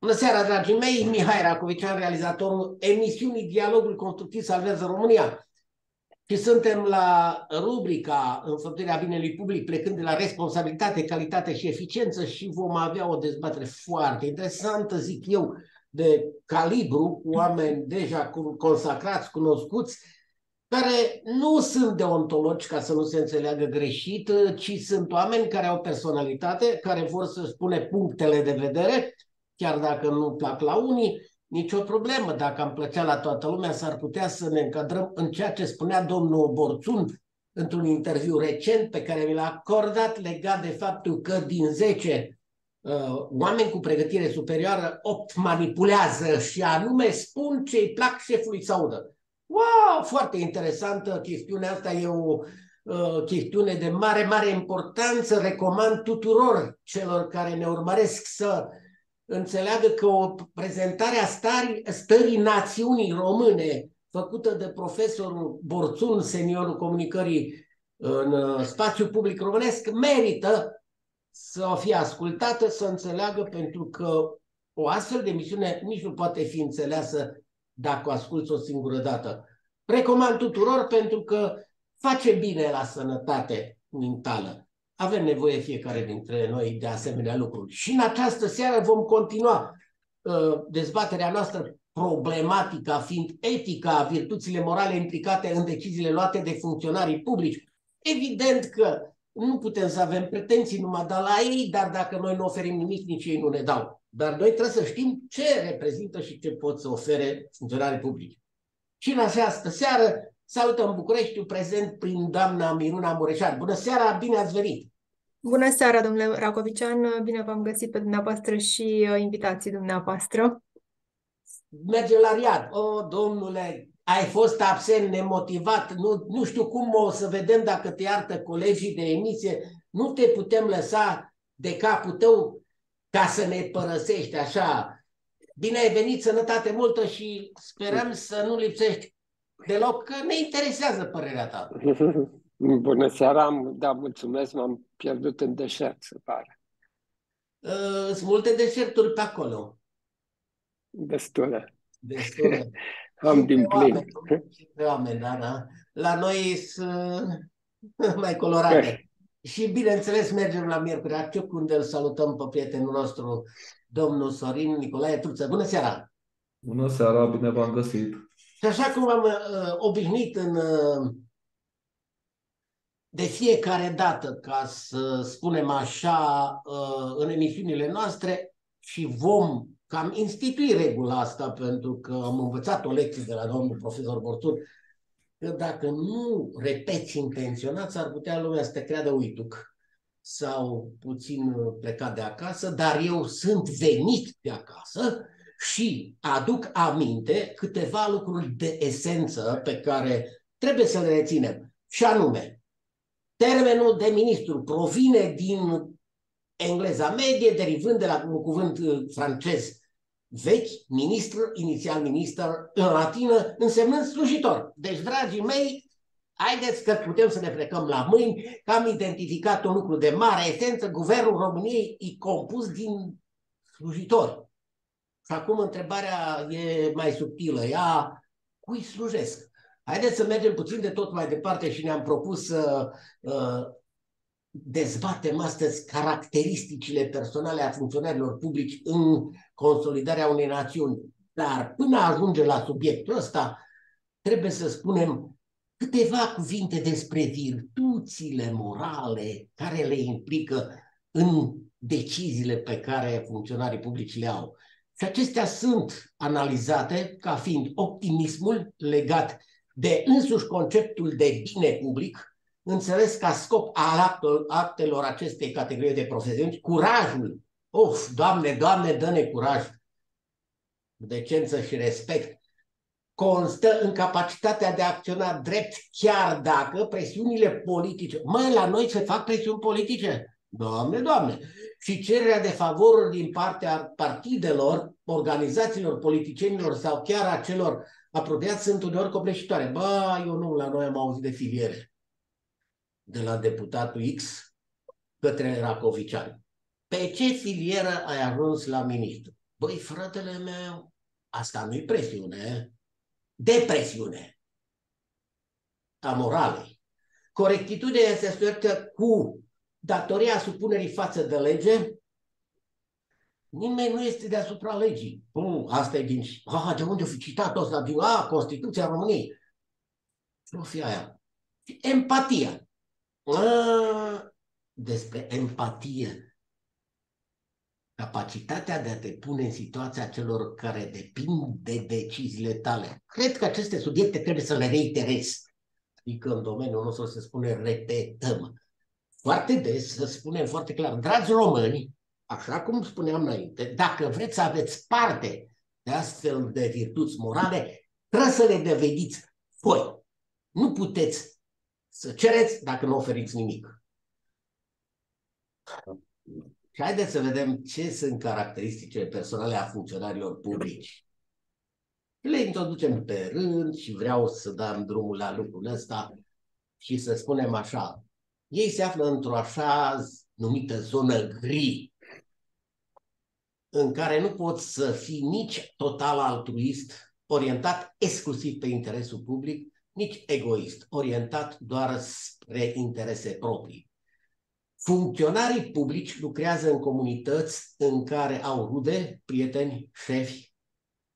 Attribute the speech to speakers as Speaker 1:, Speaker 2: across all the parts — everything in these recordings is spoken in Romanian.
Speaker 1: Bună seara, dragii mei! Mihai Racovician, realizatorul emisiunii Dialogul Constructiv Salvează România. Și suntem la rubrica Înfăptuirea binelui public, plecând de la responsabilitate, calitate și eficiență și vom avea o dezbatere foarte interesantă, zic eu, de calibru, cu oameni deja consacrați, cunoscuți, care nu sunt deontologi, ca să nu se înțeleagă greșit, ci sunt oameni care au personalitate, care vor să spune punctele de vedere chiar dacă nu plac la unii, nicio problemă. Dacă am plăcea la toată lumea, s-ar putea să ne încadrăm în ceea ce spunea domnul Borțun într-un interviu recent pe care mi l-a acordat legat de faptul că din 10 uh, oameni cu pregătire superioară, 8 manipulează și anume spun ce îi plac șefului să audă. Wow, foarte interesantă chestiunea asta, e o uh, chestiune de mare, mare importanță. Recomand tuturor celor care ne urmăresc să înțeleagă că o prezentare a stării, stării națiunii române făcută de profesorul Borțun, seniorul comunicării în uh, spațiu public românesc, merită să fie ascultată, să înțeleagă, pentru că o astfel de misiune nici nu poate fi înțeleasă dacă o asculți o singură dată. Recomand tuturor pentru că face bine la sănătate mentală. Avem nevoie fiecare dintre noi de asemenea lucruri. Și în această seară vom continua uh, dezbaterea noastră problematica fiind etica, virtuțile morale implicate în deciziile luate de funcționarii publici. Evident că nu putem să avem pretenții numai de la ei, dar dacă noi nu oferim nimic, nici ei nu ne dau. Dar noi trebuie să știm ce reprezintă și ce pot să ofere funcționarii publici. Și în această seară salutăm Bucureștiul prezent prin doamna Miruna Mureșan. Bună seara, bine ați venit!
Speaker 2: Bună seara, domnule Racovician, bine v-am găsit pe dumneavoastră și uh, invitații dumneavoastră.
Speaker 1: Merge la Riad. O, domnule, ai fost absent, nemotivat, nu, nu știu cum o să vedem dacă te iartă colegii de emisie, nu te putem lăsa de capul tău ca să ne părăsești așa. Bine ai venit, sănătate multă și sperăm să nu lipsești deloc, că ne interesează părerea ta.
Speaker 3: Bună seara, da, mulțumesc, m-am pierdut în deșert, se pare.
Speaker 1: Uh, sunt multe deșerturi pe acolo.
Speaker 3: Destule.
Speaker 1: Destule.
Speaker 3: Am din plin. Oameni,
Speaker 1: oameni, da, da. La noi sunt mai colorate. Și bineînțeles mergem la Miercurea Ciuc, unde îl salutăm pe prietenul nostru, domnul Sorin Nicolae Truță. Bună seara!
Speaker 4: Bună seara, bine v-am găsit!
Speaker 1: Și așa cum am uh, obișnuit în uh, de fiecare dată, ca să spunem așa, uh, în emisiunile noastre și vom cam institui regula asta pentru că am învățat o lecție de la domnul profesor Borțur că dacă nu repeți intenționat, s-ar putea lumea să te creadă uituc sau puțin plecat de acasă, dar eu sunt venit de acasă și aduc aminte câteva lucruri de esență pe care trebuie să le reținem. Și anume, Termenul de ministru provine din engleza medie, derivând de la un cuvânt uh, francez vechi, ministru, inițial minister, în latină, însemnând slujitor. Deci, dragii mei, haideți că putem să ne plecăm la mâini, că am identificat un lucru de mare esență, guvernul României e compus din slujitori. Și acum întrebarea e mai subtilă, ea cui slujesc? Haideți să mergem puțin de tot mai departe și ne-am propus să uh, dezbatem astăzi caracteristicile personale a funcționarilor publici în consolidarea unei națiuni. Dar până ajunge la subiectul ăsta, trebuie să spunem câteva cuvinte despre virtuțile morale care le implică în deciziile pe care funcționarii publici le au. Și acestea sunt analizate ca fiind optimismul legat de însuși conceptul de bine public, înțeles ca scop al actelor acestei categorii de profesioniști, curajul. Of, Doamne, Doamne, dă-ne curaj, decență și respect, constă în capacitatea de a acționa drept, chiar dacă presiunile politice, mă, la noi se fac presiuni politice, Doamne, Doamne, și cererea de favoruri din partea partidelor, organizațiilor, politicienilor sau chiar a celor apropiați sunt uneori copleșitoare. Ba, eu nu, la noi am auzit de filiere. De la deputatul X către Racovician. Pe ce filieră ai ajuns la ministru? Băi, fratele meu, asta nu-i presiune, depresiune a moralei. Corectitudinea este asociată cu datoria supunerii față de lege. Nimeni nu este deasupra legii. Bun, asta e din... Ah, de unde a fi citat ăsta? Din a, Constituția României. Nu fi aia. Empatia. A, despre empatie. Capacitatea de a te pune în situația celor care depind de deciziile tale. Cred că aceste subiecte trebuie să le reiterez. Adică în domeniul nostru se spune repetăm. Foarte des să spunem foarte clar, dragi români, așa cum spuneam înainte, dacă vreți să aveți parte de astfel de virtuți morale, trebuie să le devediți voi. Nu puteți să cereți dacă nu oferiți nimic. Și haideți să vedem ce sunt caracteristicile personale a funcționarilor publici. Le introducem pe rând și vreau să dăm drumul la lucrul ăsta și să spunem așa. Ei se află într-o așa numită zonă gri, în care nu poți să fii nici total altruist, orientat exclusiv pe interesul public, nici egoist, orientat doar spre interese proprii. Funcționarii publici lucrează în comunități în care au rude, prieteni, șefi,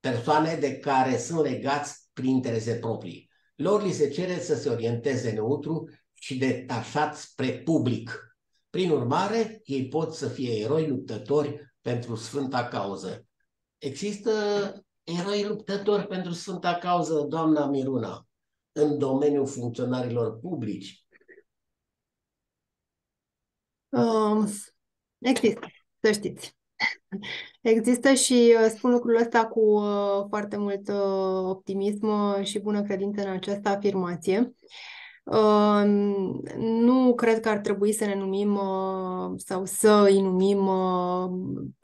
Speaker 1: persoane de care sunt legați prin interese proprii. Lor li se cere să se orienteze neutru și detașat spre public. Prin urmare, ei pot să fie eroi luptători pentru sfânta cauză. Există eroi luptători pentru sfânta cauză, doamna Miruna, în domeniul funcționarilor publici?
Speaker 2: Uh, există, să știți. Există și uh, spun lucrul ăsta cu uh, foarte mult uh, optimism și bună credință în această afirmație. Nu cred că ar trebui să ne numim sau să îi numim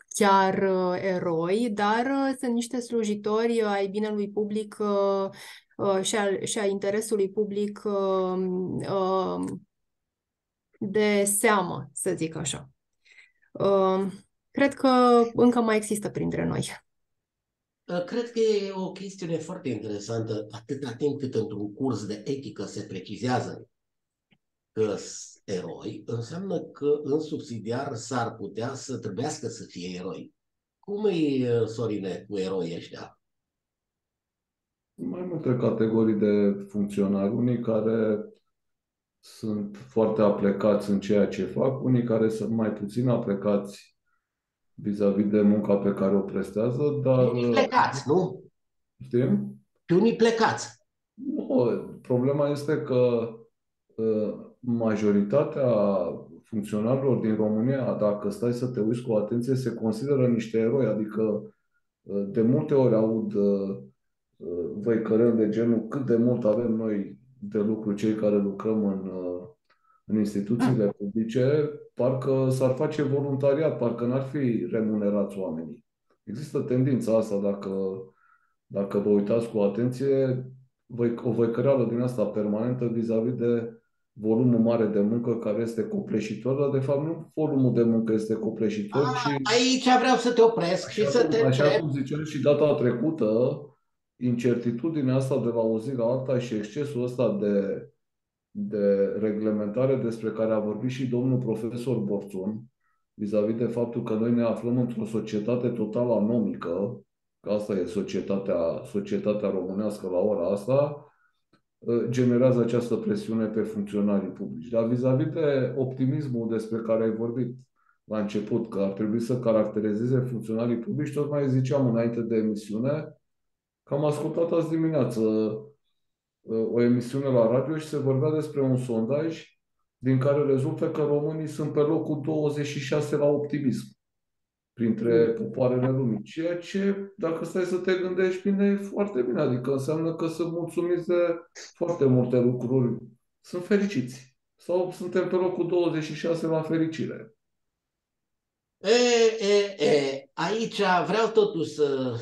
Speaker 2: chiar eroi, dar sunt niște slujitori ai binelui public și a, și a interesului public de seamă, să zic așa cred că încă mai există printre noi.
Speaker 1: Uh, cred că e o chestiune foarte interesantă, atâta timp cât într-un curs de etică se precizează că eroi, înseamnă că în subsidiar s-ar putea să trebuiască să fie eroi. Cum e, uh, Sorine, cu eroi ăștia?
Speaker 4: Mai multe categorii de funcționari. Unii care sunt foarte aplecați în ceea ce fac, unii care sunt mai puțin aplecați vis-a-vis de munca pe care o prestează, dar...
Speaker 1: Unii plecați, nu?
Speaker 4: Știm?
Speaker 1: Și unii plecați.
Speaker 4: Nu, problema este că ă, majoritatea funcționarilor din România, dacă stai să te uiți cu atenție, se consideră niște eroi. Adică ă, de multe ori aud ă, văicărări de genul cât de mult avem noi de lucru cei care lucrăm în în instituțiile ah. publice, parcă s-ar face voluntariat, parcă n-ar fi remunerați oamenii. Există tendința asta, dacă, dacă vă uitați cu atenție, o văicăreală din asta permanentă vis-a-vis de volumul mare de muncă care este copleșitor, dar de fapt nu volumul de muncă este copleșitor,
Speaker 1: A, ci... Aici vreau să te opresc și să te
Speaker 4: Așa cum ziceam și data trecută, incertitudinea asta de la o zi la alta și excesul ăsta de de reglementare despre care a vorbit și domnul profesor Borțun, vis-a-vis de faptul că noi ne aflăm într-o societate total anomică, că asta e societatea, societatea românească la ora asta, ă, generează această presiune pe funcționarii publici. Dar vis-a-vis de optimismul despre care ai vorbit la început, că ar trebui să caracterizeze funcționarii publici, tot mai ziceam înainte de emisiune, că am ascultat azi dimineață o emisiune la radio și se vorbea despre un sondaj din care rezultă că românii sunt pe locul 26 la optimism printre mm. popoarele lumii. Ceea ce, dacă stai să te gândești bine, e foarte bine. Adică înseamnă că sunt mulțumiți de foarte multe lucruri. Sunt fericiți. Sau suntem pe locul 26 la fericire.
Speaker 1: E, e, e, aici vreau totuși să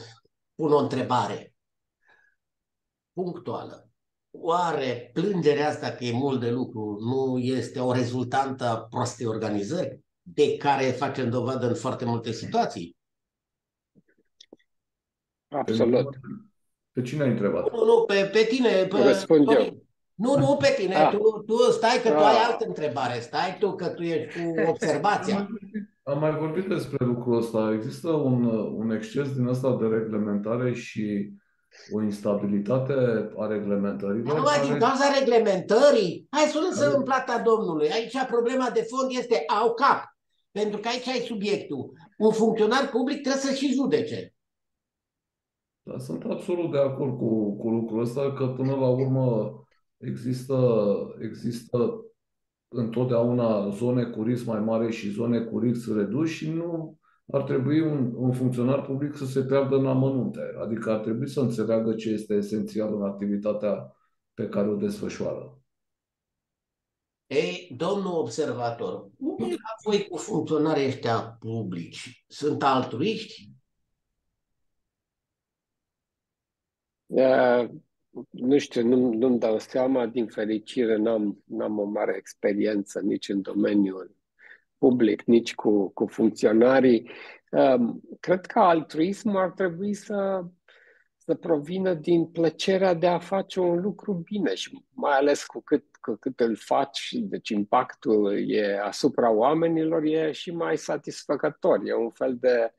Speaker 1: pun o întrebare punctuală. Oare plângerea asta că e mult de lucru nu este o rezultantă a prostei organizări de care facem dovadă în foarte multe situații?
Speaker 3: Absolut.
Speaker 4: Pe cine ai întrebat?
Speaker 1: Nu, nu, pe, pe tine. Pe,
Speaker 3: Răspund eu.
Speaker 1: Nu, nu pe tine.
Speaker 3: Ah.
Speaker 1: Tu, tu stai că tu
Speaker 3: Ah.
Speaker 1: ai altă întrebare. Stai tu că tu ești cu observația.
Speaker 4: Am mai vorbit despre lucrul ăsta. Există un, un exces din ăsta de reglementare și o instabilitate a reglementărilor
Speaker 1: Numai din
Speaker 4: care...
Speaker 1: cauza reglementării. Hai să o lăsăm
Speaker 4: Care-
Speaker 1: în plata Domnului. Aici problema de fond este au cap. Pentru că aici ai subiectul. Un funcționar public trebuie să și judece.
Speaker 4: Da, sunt absolut de acord cu, cu lucrul ăsta, că până la urmă există, există întotdeauna zone cu risc mai mare și zone cu risc redus și nu ar trebui un, un funcționar public să se piardă în amănunte. Adică ar trebui să înțeleagă ce este esențial în activitatea pe care o desfășoară.
Speaker 1: Ei, domnul observator, cum e la voi cu funcționarii ăștia publici? Sunt altruiști?
Speaker 3: Uh, nu știu, nu, nu-mi dau seama, din fericire n-am, n-am o mare experiență nici în domeniul public, nici cu, cu funcționarii. Um, cred că altruismul ar trebui să, să provină din plăcerea de a face un lucru bine și mai ales cu cât, cu cât îl faci, deci impactul e asupra oamenilor, e și mai satisfăcător. E un fel de,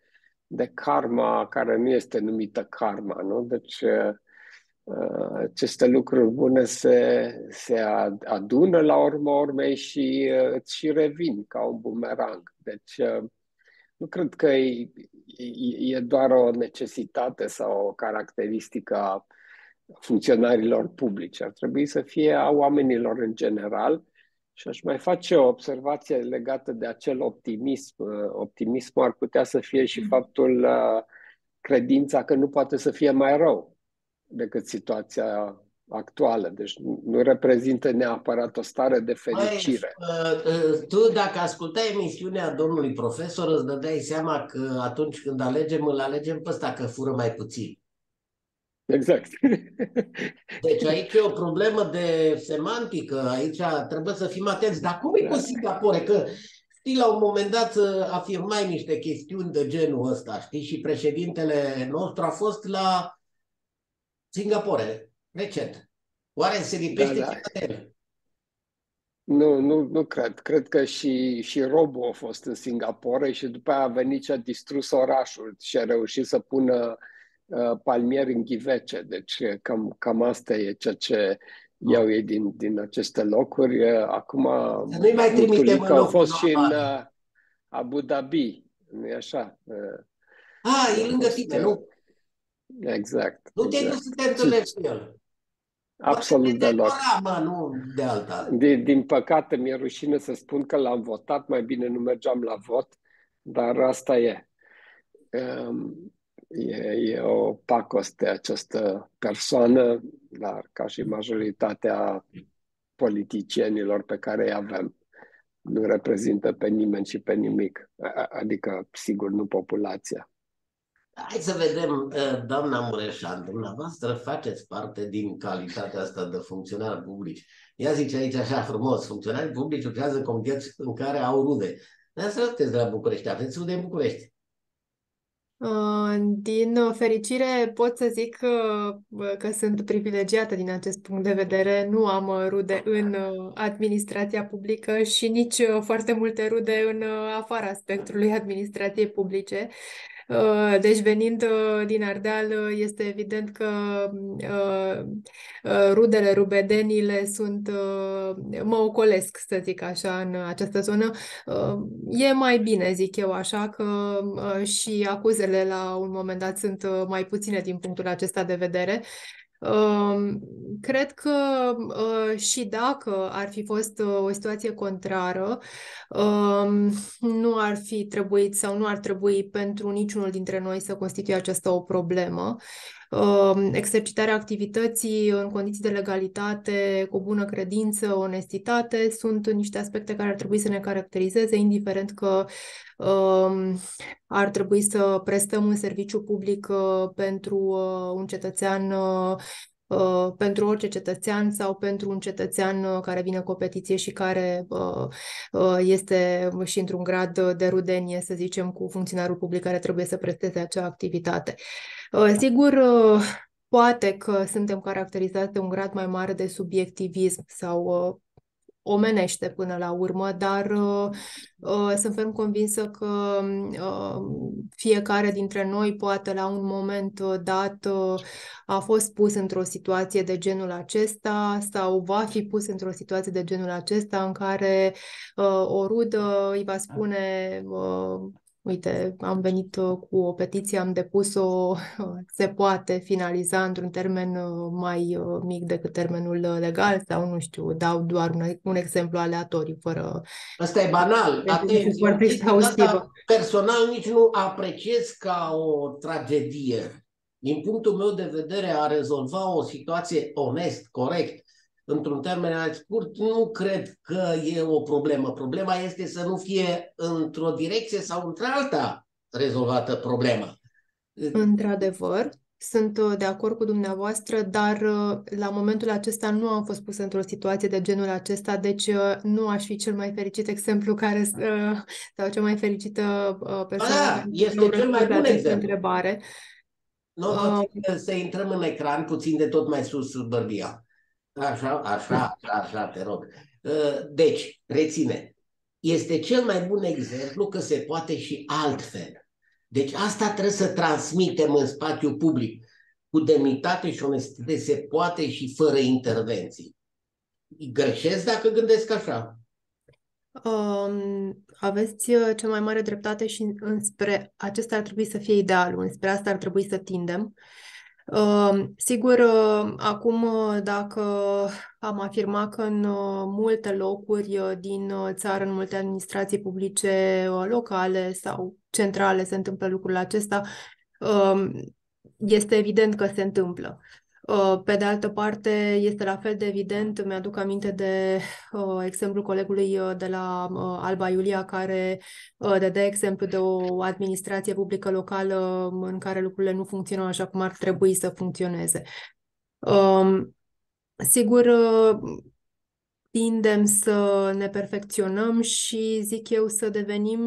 Speaker 3: de karma care nu este numită karma, nu? Deci uh, aceste lucruri bune se, se adună la urma urmei și uh, îți și revin ca un bumerang. Deci uh, nu cred că e, e, e doar o necesitate sau o caracteristică a funcționarilor publici. Ar trebui să fie a oamenilor în general și aș mai face o observație legată de acel optimism. Uh, Optimismul ar putea să fie și faptul, uh, credința că nu poate să fie mai rău decât situația actuală. Deci nu nu reprezintă neapărat o stare de fericire.
Speaker 1: Băi, uh, tu dacă ascultai emisiunea domnului profesor, îți dădeai seama că atunci când alegem, îl alegem pe ăsta că fură mai puțin.
Speaker 3: Exact.
Speaker 1: Deci aici e o problemă de semantică, aici trebuie să fim atenți. Dar cum e cu Singapore? Că știi, la un moment dat uh, afirmai niște chestiuni de genul ăsta, știi? Și președintele nostru a fost la Singapore, recent. Oare se lipește
Speaker 3: Da, da.
Speaker 1: chiar de el?
Speaker 3: Nu, nu, nu cred. Cred că și, și Robu a fost în Singapore și după aia a venit și a distrus orașul și a reușit să pună uh, palmieri în ghivece. Deci uh, cam, cam asta e ceea ce iau ei din, din aceste locuri. Uh, Acum
Speaker 1: Să nu-i mai trimitem
Speaker 3: Muturică
Speaker 1: în
Speaker 3: au
Speaker 1: locuri
Speaker 3: fost și în
Speaker 1: normale.
Speaker 3: uh, Abu Dhabi, nu e așa? Uh,
Speaker 1: Ah, e
Speaker 3: a
Speaker 1: lângă
Speaker 3: fost,
Speaker 1: tine,
Speaker 3: uh,
Speaker 1: nu?
Speaker 3: Exact.
Speaker 1: Nu te-ai dus
Speaker 3: exact.
Speaker 1: să te întâlnești cu el.
Speaker 3: Absolut
Speaker 1: Poate te
Speaker 3: deloc.
Speaker 1: decora, mă, nu de alta.
Speaker 3: Din, din păcate, mi-e rușine să spun că l-am votat, mai bine nu mergeam la vot, dar asta e. Um, E, e o pacoste această persoană, dar ca și majoritatea politicienilor pe care îi avem, nu reprezintă pe nimeni și pe nimic, A- adică, sigur, nu populația.
Speaker 1: Hai să vedem, uh, doamna Mureșan, dumneavoastră faceți parte din calitatea asta de funcționari publici. Ea zice aici așa frumos, funcționarii publici lucrează în comunități în care au rude. Dar să sunteți de la București, aveți rude în București.
Speaker 2: Uh, Din uh, fericire pot să zic că, bă, că sunt privilegiată din acest punct de vedere. Nu am uh, rude în uh, administrația publică și nici uh, foarte multe rude în uh, afara spectrului administrației publice. Uh, Deci venind uh, din Ardeal, uh, este evident că uh, uh, rudele, rubedenile sunt, uh, mă ocolesc, să zic așa, în această zonă. Uh, E mai bine, zic eu, așa că uh, și acuzele la un moment dat sunt uh, mai puține din punctul acesta de vedere. Um, Cred că uh, și dacă ar fi fost uh, o situație contrară, um, nu ar fi trebuit sau nu ar trebui pentru niciunul dintre noi să constituie aceasta o problemă. Um, Exercitarea activității în condiții de legalitate, cu bună credință, onestitate, sunt niște aspecte care ar trebui să ne caracterizeze, indiferent că um, ar trebui să prestăm un serviciu public uh, pentru uh, un cetățean uh, uh, pentru orice cetățean sau pentru un cetățean uh, care vine cu o petiție și care uh, uh, este și într-un grad de rudenie, să zicem, cu funcționarul public care trebuie să presteze acea activitate. Uh, sigur, uh, poate că suntem caracterizați de un grad mai mare de subiectivism sau uh, omenește până la urmă, dar uh, uh, sunt ferm convinsă că uh, fiecare dintre noi poate la un moment uh, dat uh, a fost pus într-o situație de genul acesta sau va fi pus într-o situație de genul acesta în care uh, o rudă îi va spune uh, uite, am venit uh, cu o petiție, am depus-o, se poate finaliza într-un termen uh, mai uh, mic decât termenul legal sau nu știu, dau doar un, un exemplu aleatoriu, fără...
Speaker 1: Asta e banal. Atenție, asta personal nici nu apreciez ca o tragedie. Din punctul meu de vedere, a rezolva o situație onest, corect, într-un termen mai scurt, nu cred că e o problemă. Problema este să nu fie într-o direcție sau într-alta rezolvată problema.
Speaker 2: Într-adevăr, sunt uh, de acord cu dumneavoastră, dar uh, la momentul acesta nu am fost pus într-o situație de genul acesta, deci uh, nu aș fi cel mai fericit exemplu care sau cea mai fericită persoană
Speaker 1: da, este cel mai bun exemplu. întrebare. Nu uh, să intrăm în ecran puțin de tot mai sus, bărbia. Așa, așa, așa, te rog. Ă, deci, reține, este cel mai bun exemplu că se poate și altfel. Deci asta trebuie să transmitem în spațiu public. Cu demnitate și onestitate se poate și fără intervenții. Greșesc dacă gândesc așa.
Speaker 2: Um, aveți uh, cea mai mare dreptate și înspre acesta ar trebui să fie idealul, înspre asta ar trebui să tindem. Uh, Sigur, acum dacă am afirmat că în multe locuri din țară, în multe administrații publice locale sau centrale se întâmplă lucrul acesta, este evident că se întâmplă. Uh, pe de altă parte, este la fel de evident, mi-aduc aminte de uh, exemplul colegului uh, de la uh, Alba Iulia, care uh, dădea exemplu de o administrație publică locală în care lucrurile nu funcționau așa cum ar trebui să funcționeze. Uh, sigur, uh, tindem să ne perfecționăm și, zic eu, să devenim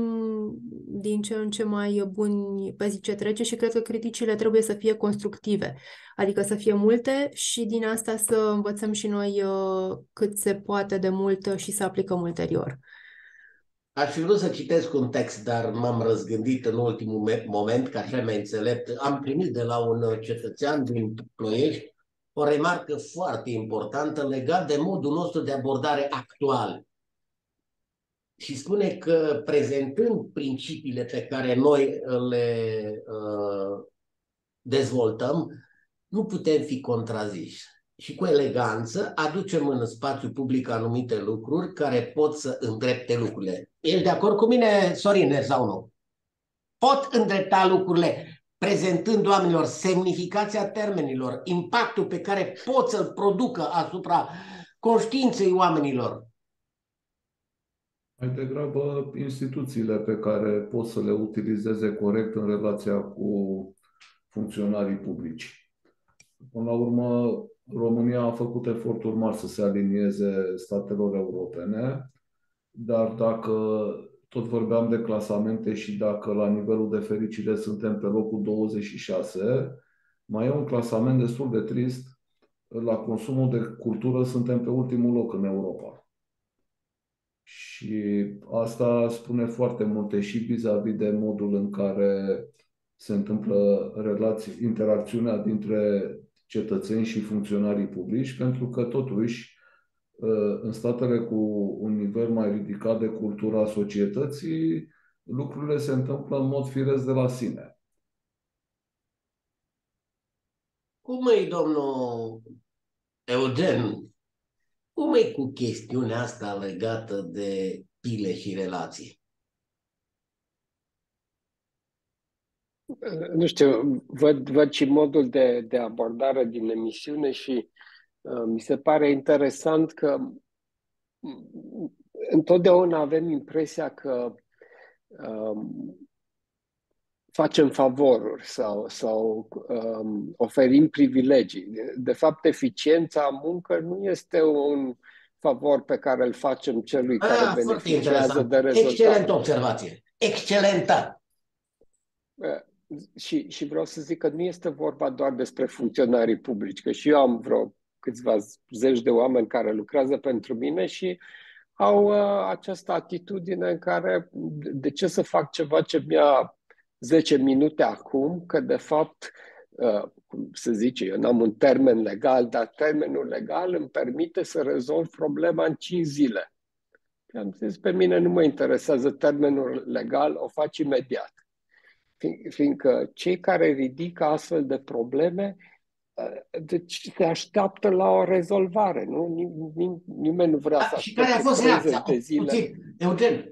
Speaker 2: din ce în ce mai buni pe zi ce trece și cred că criticile trebuie să fie constructive, adică să fie multe și din asta să învățăm și noi uh, cât se poate de mult și să aplicăm ulterior.
Speaker 1: Aș fi vrut să citesc un text, dar m-am răzgândit în ultimul moment, ca așa mai înțelept. Am primit de la un cetățean din Ploiești o remarcă foarte importantă legat de modul nostru de abordare actual. Și spune că prezentând principiile pe care noi le uh, dezvoltăm, nu putem fi contraziși. Și cu eleganță aducem în spațiu public anumite lucruri care pot să îndrepte lucrurile. Ești de acord cu mine, Sorin, sau nu? Pot îndrepta lucrurile prezentând oamenilor semnificația termenilor, impactul pe care pot să-l producă asupra conștiinței oamenilor.
Speaker 4: Mai degrabă instituțiile pe care pot să le utilizeze corect în relația cu funcționarii publici. Până la urmă, România a făcut eforturi mari să se alinieze statelor europene, dar dacă tot vorbeam de clasamente și dacă la nivelul de fericire suntem pe locul 26, mai e un clasament destul de trist. La consumul de cultură suntem pe ultimul loc în Europa. Și asta spune foarte multe și vis-a-vis de modul în care se întâmplă relații, interacțiunea dintre cetățeni și funcționarii publici, pentru că totuși Uh, în statele cu un nivel mai ridicat de cultură a societății, lucrurile se întâmplă în mod firesc de la sine.
Speaker 1: Cum e, domnul Eugen, cum e cu chestiunea asta legată de pile și relații?
Speaker 3: Nu știu, văd, văd și modul de, de abordare din emisiune și Uh, mi se pare interesant că mm, întotdeauna avem impresia că um, facem favoruri sau, sau um, oferim privilegii. De fapt, eficiența muncă nu este un favor pe care îl facem celui A, care beneficiază de rezultate.
Speaker 1: Excelentă observație. Excelentă.
Speaker 3: Și, și vreau să zic că nu este vorba doar despre funcționarii publici, că și eu am vreo câțiva zeci de oameni care lucrează pentru mine și au uh, această atitudine în care de ce să fac ceva ce mi-a 10 minute acum, că de fapt, uh, cum se zice, eu n-am un termen legal, dar termenul legal îmi permite să rezolv problema în 5 zile. Am zis, pe mine nu mă interesează termenul legal, o fac imediat. Fiindcă cei care ridică astfel de probleme uh, deci se așteaptă la o rezolvare, nu? Nim- nimeni nu vrea da, să
Speaker 1: Și care a fost reacția? Puțin, Eugen,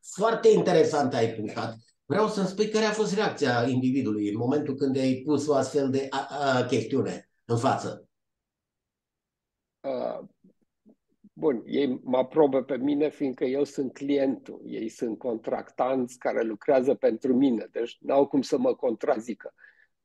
Speaker 1: foarte interesant ai punctat. Vreau să-mi spui care a fost reacția individului în momentul când ai pus o astfel de a, a, chestiune în față.
Speaker 3: Uh, bun, ei mă aprobă pe mine fiindcă eu sunt clientul, ei sunt contractanți care lucrează pentru mine, deci n-au cum să mă contrazică.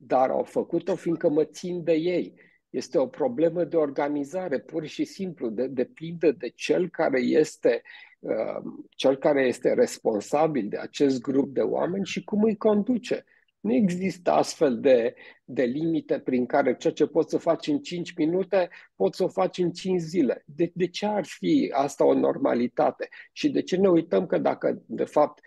Speaker 3: Dar au făcut-o fiindcă mă țin de ei. Este o problemă de organizare, pur și simplu, de, depinde de cel care este Um, cel care este responsabil de acest grup de oameni și cum îi conduce. Nu există astfel de, de limite prin care ceea ce poți să faci în 5 minute, poți să o faci în 5 zile. De, de ce ar fi asta o normalitate? Și de ce ne uităm că dacă, de fapt,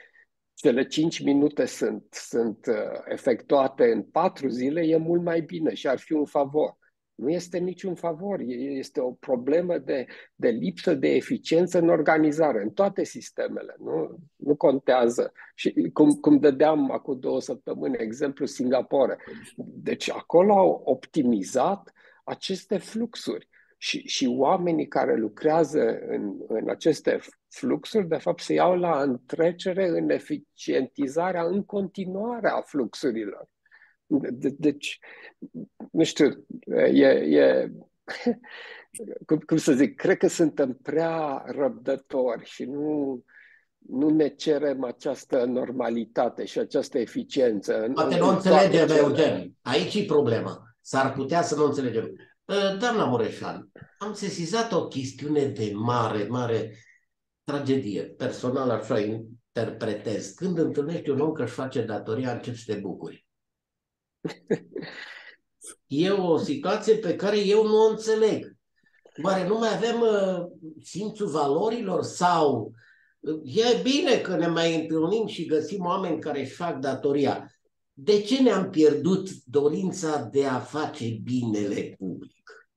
Speaker 3: cele 5 minute sunt, sunt uh, efectuate în 4 zile, e mult mai bine și ar fi un favor. Nu este niciun favor, este o problemă de, de lipsă de eficiență în organizare, în toate sistemele. Nu, nu contează. Și cum, cum dădeam acum două săptămâni exemplu Singapore. Deci acolo au optimizat aceste fluxuri. Și, și oamenii care lucrează în, în aceste fluxuri, de fapt, se iau la întrecere în eficientizarea în continuare a fluxurilor. De, deci, nu știu, e, e cum, cum să zic, cred că suntem prea răbdători și nu, nu ne cerem această normalitate și această eficiență.
Speaker 1: Poate nu înțelegem, Eugen. Aici e problema. S-ar putea să nu înțelegem. Ă, doamna Mureșan, am sesizat o chestiune de mare, mare tragedie. Personal așa interpretez. Când întâlnești un om că își face datoria, începi să te bucuri. E o situație pe care eu nu o înțeleg. Oare nu mai avem uh, simțul valorilor sau uh, e bine că ne mai întâlnim și găsim oameni care își fac datoria. De ce ne-am pierdut dorința de a face binele public?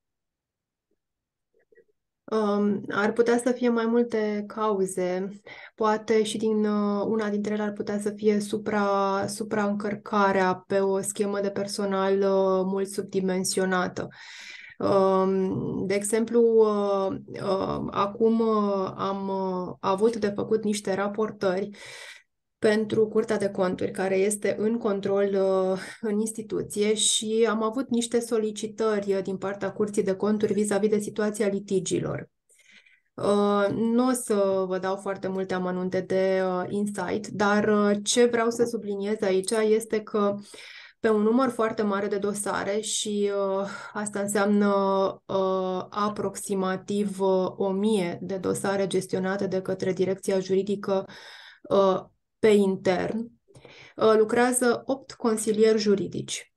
Speaker 2: Um, ar putea să fie mai multe cauze. Poate și din uh, una dintre ele ar putea să fie supra, supraîncărcarea pe o schemă de personal uh, mult subdimensionată. Um, de exemplu, uh, uh, acum uh, am uh, avut de făcut niște raportări pentru Curtea de Conturi, care este în control uh, în instituție și am avut niște solicitări uh, din partea Curții de Conturi vis-a-vis de situația litigilor. Uh, nu o să vă dau foarte multe amănunte de insight, dar ce vreau să subliniez aici este că pe un număr foarte mare de dosare și uh, asta înseamnă uh, aproximativ uh, 1000 de dosare gestionate de către direcția juridică uh, pe intern uh, lucrează opt consilieri juridici.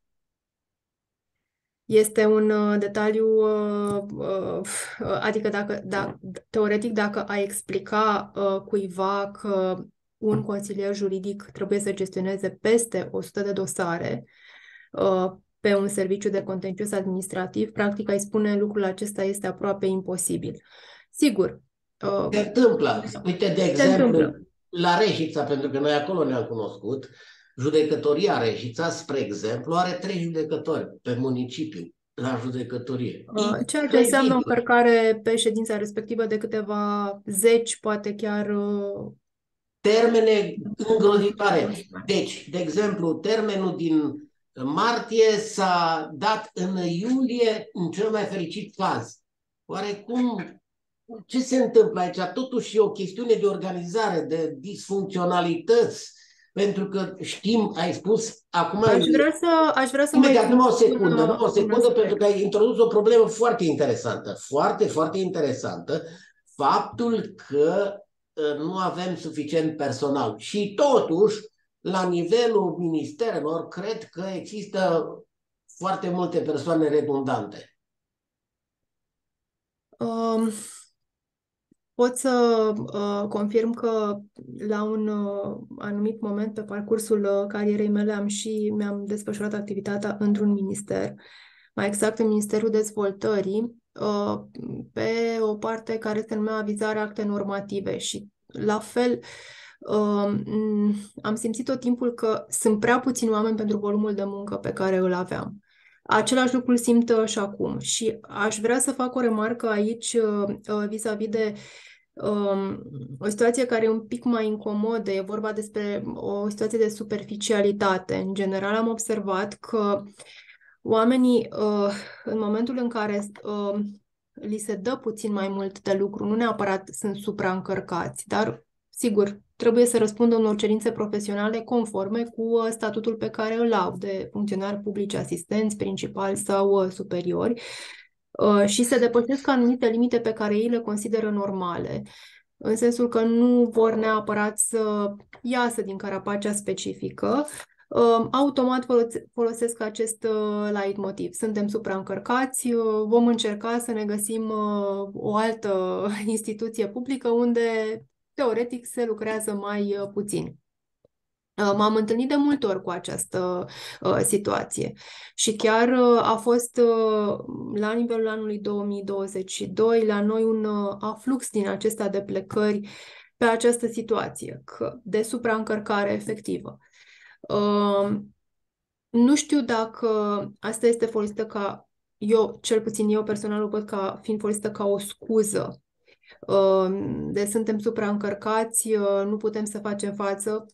Speaker 2: Este un uh, detaliu, uh, adică dacă, da, teoretic dacă ai explica cuiva că un consilier juridic trebuie să gestioneze peste 100 de dosare pe un serviciu de contencios administrativ, practic ai spune lucrul acesta este aproape imposibil. Sigur.
Speaker 1: Se întâmplă. Uite, de exemplu, întâmplă la Reșița, pentru că noi acolo ne-am cunoscut, judecătoria Reșița, spre exemplu, are trei judecători pe municipiu la judecătorie.
Speaker 2: Uh, ceea ce înseamnă o încărcare pe ședința respectivă de câteva zeci, poate chiar... Uh,
Speaker 1: Termene îngrozitoare. Deci, de exemplu, termenul din martie s-a dat în iulie în cel mai fericit caz. Oare cum ce se întâmplă aici? Totuși e o chestiune de organizare, de disfuncționalități pentru că știm, ai spus, acum...
Speaker 2: Aș vrea să, aș vrea să
Speaker 1: Imediat,
Speaker 2: mai...
Speaker 1: numai o secundă,
Speaker 2: un-
Speaker 1: numai o
Speaker 2: un
Speaker 1: secundă,
Speaker 2: aspect.
Speaker 1: pentru că ai introdus o problemă foarte interesantă, foarte, foarte interesantă, faptul că uh, nu avem suficient personal. Și totuși, la nivelul ministerelor, cred că există foarte multe persoane redundante.
Speaker 2: Um, pot să uh, confirm că la un uh, anumit moment pe parcursul uh, carierei mele am și mi-am desfășurat activitatea într-un minister, mai exact în Ministerul Dezvoltării, uh, pe o parte care se numea avizarea acte normative și la fel uh, m, am simțit tot timpul că sunt prea puțini oameni pentru volumul de muncă pe care îl aveam. Același lucru îl simt uh, și acum și aș vrea să fac o remarcă aici uh, uh, vis-a-vis de um, o situație care e un pic mai incomodă, e vorba despre o situație de superficialitate. În general am observat că oamenii uh, în momentul în care uh, li se dă puțin mai mult de lucru, nu neapărat sunt supraîncărcați, dar sigur, trebuie să răspundă unor cerințe profesionale conforme cu uh, statutul pe care îl au de funcționari publici asistenți, principali sau uh, superiori uh, și se depășesc anumite limite pe care ei le consideră normale, în sensul că nu vor neapărat să iasă din carapacea specifică, uh, automat folos- folosesc acest uh, leitmotiv. Suntem supraîncărcați, uh, vom încerca să ne găsim uh, o altă instituție publică unde teoretic se lucrează mai uh, puțin. Uh, M-am întâlnit de multe ori cu această uh, situație și chiar uh, a fost uh, la nivelul anului 2022 la noi un uh, aflux din acestea de plecări pe această situație că, de supraîncărcare efectivă. Uh, nu știu dacă asta este folosită ca, eu, cel puțin eu personal o văd ca fiind folosită ca o scuză uh, de suntem supraîncărcați, uh, nu putem să facem față.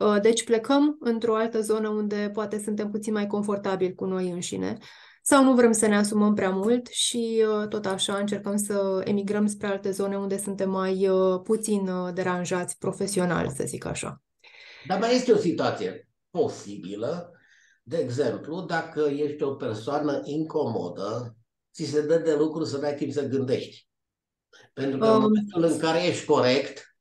Speaker 2: Uh, Deci plecăm într-o altă zonă unde poate suntem puțin mai confortabili cu noi înșine sau nu vrem să ne asumăm prea mult și uh, tot așa încercăm să emigrăm spre alte zone unde suntem mai uh, puțin uh, deranjați profesional, să zic așa.
Speaker 1: Dar mai este o situație posibilă, de exemplu, dacă ești o persoană incomodă, ți se dă de lucru să n-ai timp să gândești. Pentru că în
Speaker 2: Um,
Speaker 1: momentul în care ești corect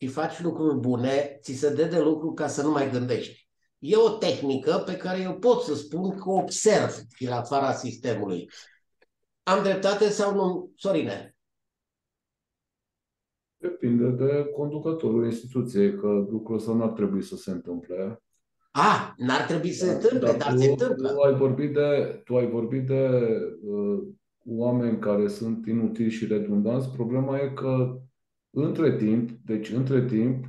Speaker 1: și faci lucruri bune, ți se dă de lucru ca să nu mai gândești. E o tehnică pe care eu pot să spun că o observ și la afara sistemului. Am dreptate sau nu, Sorine?
Speaker 4: Depinde de conducătorul instituției, că lucrul ăsta n-ar trebui să se întâmple.
Speaker 1: A, n-ar trebui să se întâmple, dar
Speaker 4: tu,
Speaker 1: se întâmplă.
Speaker 4: Tu ai vorbit de, tu ai vorbit de uh, oameni care sunt inutili și redundanți. Problema e că între timp, deci între timp,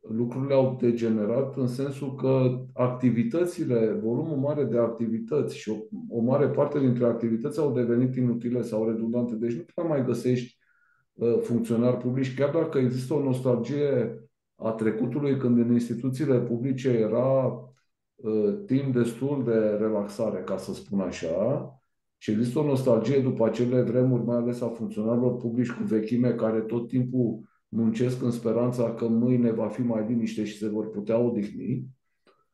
Speaker 4: lucrurile au degenerat în sensul că activitățile, volumul mare de activități și o, o mare parte dintre activități au devenit inutile sau redundante. Deci nu prea mai găsești uh, funcționari publici, chiar dacă există o nostalgie a trecutului când în instituțiile publice era uh, timp destul de relaxare, ca să spun așa, și există o nostalgie după acele vremuri, mai ales a funcționarilor publici cu vechime, care tot timpul muncesc în speranța că mâine va fi mai liniște și se vor putea odihni.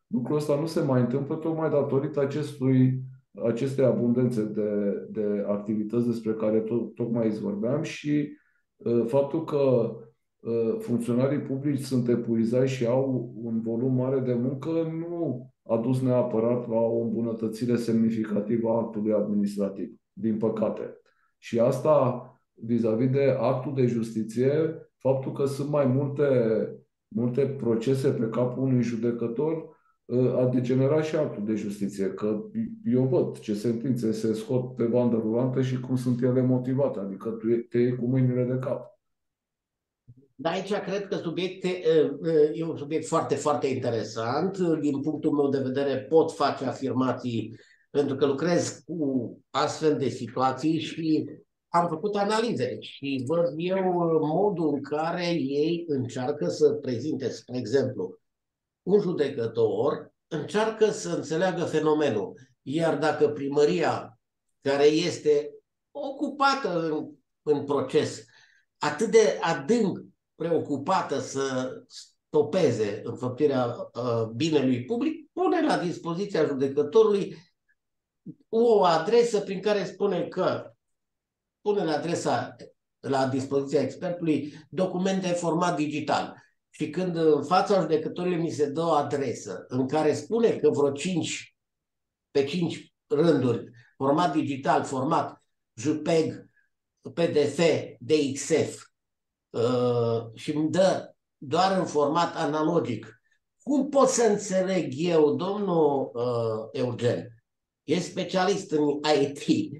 Speaker 4: Lucrul ăsta nu se mai întâmplă tocmai datorită acestui, acestei abundențe de, de activități despre care tot, tocmai îți vorbeam și uh, faptul că uh, funcționarii publici sunt epuizați și au un volum mare de muncă nu a dus neapărat la o îmbunătățire semnificativă a actului administrativ, din păcate. Și asta vis-a-vis de actul de justiție, faptul că sunt mai multe, multe procese pe capul unui judecător a degenerat și actul de justiție, că eu văd ce sentințe se scot pe bandă rulantă și cum sunt ele motivate, adică tu te iei cu mâinile de cap.
Speaker 1: Da, aici cred că subiecte, e un subiect foarte, foarte interesant. Din punctul meu de vedere pot face afirmații pentru că lucrez cu astfel de situații și am făcut analize și văd eu modul în care ei încearcă să prezinte, spre exemplu, un judecător încearcă să înțeleagă fenomenul. Iar dacă primăria, care este ocupată în, în proces, atât de adânc preocupată să stopeze înfăptuirea uh, binelui public, pune la dispoziția judecătorului o adresă prin care spune că pune la adresa la dispoziția expertului documente în format digital. Și când în fața judecătorului mi se dă o adresă în care spune că vreo 5 pe 5 rânduri, format digital, format JPEG, PDF, DXF uh, și îmi dă doar în format analogic, cum pot să înțeleg eu, domnul uh, Eugen, e specialist în IT,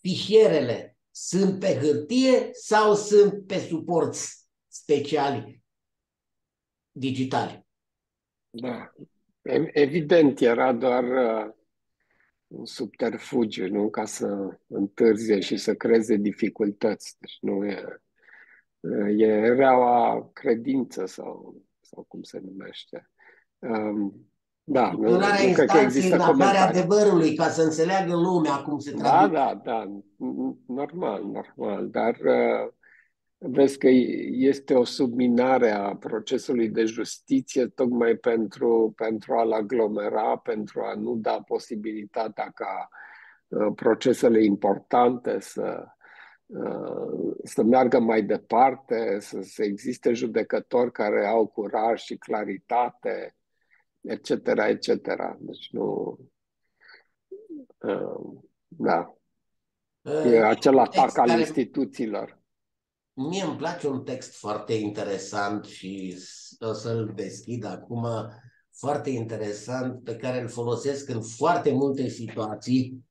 Speaker 1: fișierele sunt pe hârtie sau sunt pe suporți speciali digitali?
Speaker 3: Da. Evident, era doar uh, un subterfugiu, nu? Ca să întârzie și să creeze dificultăți. Deci nu e, e reaua credință sau, sau cum se numește. Um, da, nu,
Speaker 1: nu cred că există în aflarea adevărului ca să înțeleagă lumea cum se
Speaker 3: da, traduce. Da, da, da, normal, normal, dar uh, vezi că este o subminare a procesului de justiție tocmai pentru, pentru a-l aglomera, pentru a nu da posibilitatea ca uh, procesele importante să, uh, să meargă mai departe, să, să existe judecători care au curaj și claritate, etc., etc. Deci nu... Uh, da. E acel atac al instituțiilor.
Speaker 1: Mie îmi place un text foarte interesant și o să-l deschid acum, foarte interesant, pe care îl folosesc în foarte multe situații uh,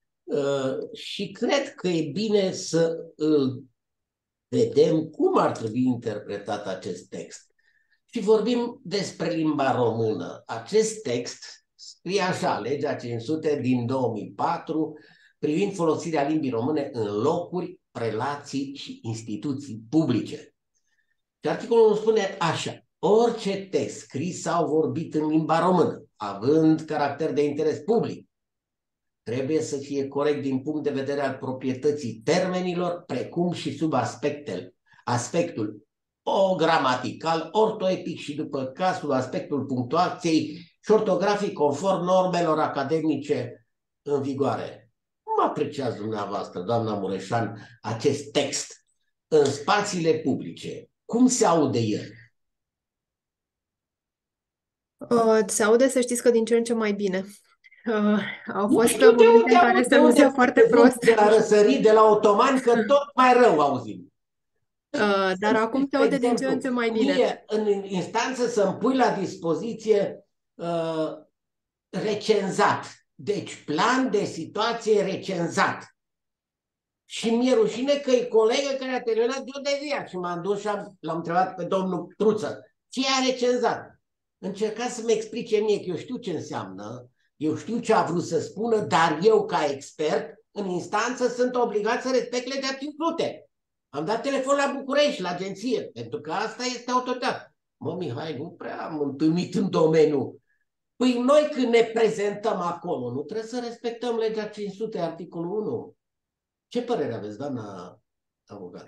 Speaker 1: și cred că e bine să îl vedem cum ar trebui interpretat acest text. Și vorbim despre limba română. Acest text scrie așa, legea 500 din 2004, privind folosirea limbii române în locuri, relații și instituții publice. Și articolul spune așa, orice text scris sau vorbit în limba română, având caracter de interes public, trebuie să fie corect din punct de vedere al proprietății termenilor, precum și sub aspectul, aspectul o gramatical, ortoepic și după cazul aspectul punctuației și ortografic conform normelor academice în vigoare. Cum apreciați dumneavoastră, doamna Mureșan, acest text în spațiile publice? Cum se aude el?
Speaker 2: Uh, se aude, să știți că din ce în ce mai bine. Uh, au fost momente în care se auzea foarte prost.
Speaker 1: De la răsărit, de la otoman, că tot mai rău auzim.
Speaker 2: Uh, dar acum se aude din ce în ce mai bine. Mie,
Speaker 1: în instanță să-mi pui la dispoziție uh, recenzat deci plan de situație recenzat. Și mi-e rușine că e colegă care a terminat geodezia și m-am dus și am, l-am întrebat pe domnul Truță. Ce a recenzat? Încerca să-mi explice mie că eu știu ce înseamnă, eu știu ce a vrut să spună, dar eu ca expert în instanță sunt obligat să respect legea 500. Am dat telefon la București, la agenție, pentru că asta este autoritate. Mă, Mihai, nu prea am întâlnit în domeniu Păi noi când ne prezentăm acolo, nu trebuie să respectăm legea 500, articolul 1. Ce părere aveți, doamna avocat?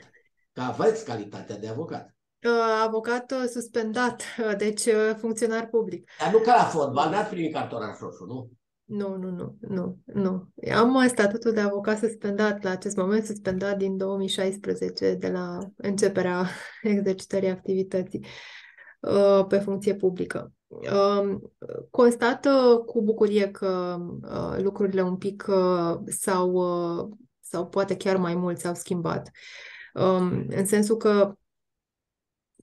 Speaker 1: Că aveți calitatea de avocat.
Speaker 2: Uh, avocat uh, suspendat, uh, deci funcționar public.
Speaker 1: Dar nu ca la fotbal, n-ați primit cartonaș roșu, nu?
Speaker 2: Nu, nu, nu, nu, nu. Am statutul de avocat suspendat la acest moment, suspendat din 2016, de la începerea exercitării activității pe funcție publică. Constat cu bucurie că uh, lucrurile un pic uh, s-au, uh, sau poate chiar mai mult s-au schimbat. Um, în sensul că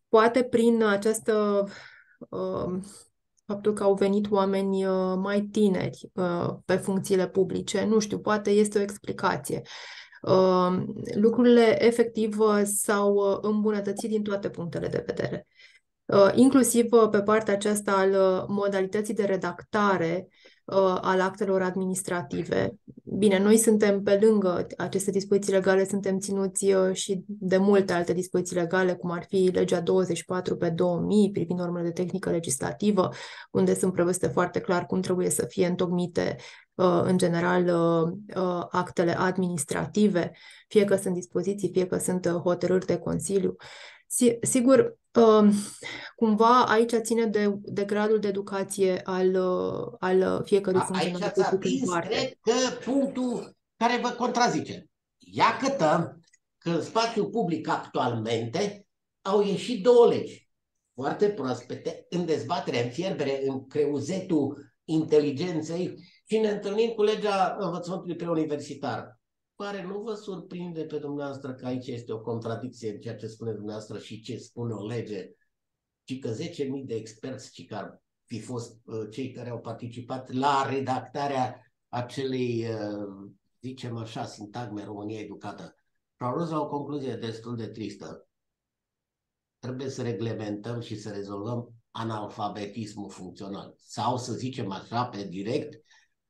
Speaker 2: poate prin această um, faptul că au venit oameni mai tineri pe funcțiile publice, nu știu, poate este o explicație. Um, lucrurile efectiv s-au îmbunătățit din toate punctele de vedere. Uh, inclusiv uh, pe partea aceasta al uh, modalității de redactare al actelor administrative. Bine, noi suntem pe lângă aceste dispoziții legale, suntem ținuți și de multe alte dispoziții legale, cum ar fi legea 24 pe 2000 privind normele de tehnică legislativă, unde sunt prevăzute foarte clar cum trebuie să fie întocmite în general actele administrative, fie că sunt dispoziții, fie că sunt hotărâri de Consiliu. Sigur, uh, cumva aici ține de, de gradul de educație al, uh, al fiecărui funcționar
Speaker 1: Aici ați atins, cred că, punctul care vă contrazice. Ia câtă că în spațiul public actualmente au ieșit două legi foarte proaspete în dezbatere, în fierbere, în creuzetul inteligenței și ne întâlnim cu legea învățământului preuniversitar. Pare nu vă surprinde pe dumneavoastră că aici este o contradicție în ceea ce spune dumneavoastră și ce spune o lege, ci că 10.000 de experți, ci că ar fi fost uh, cei care au participat la redactarea acelei, uh, zicem așa, sintagme România educată, au ajuns la o concluzie destul de tristă. Trebuie să reglementăm și să rezolvăm analfabetismul funcțional. Sau, să zicem așa, pe direct,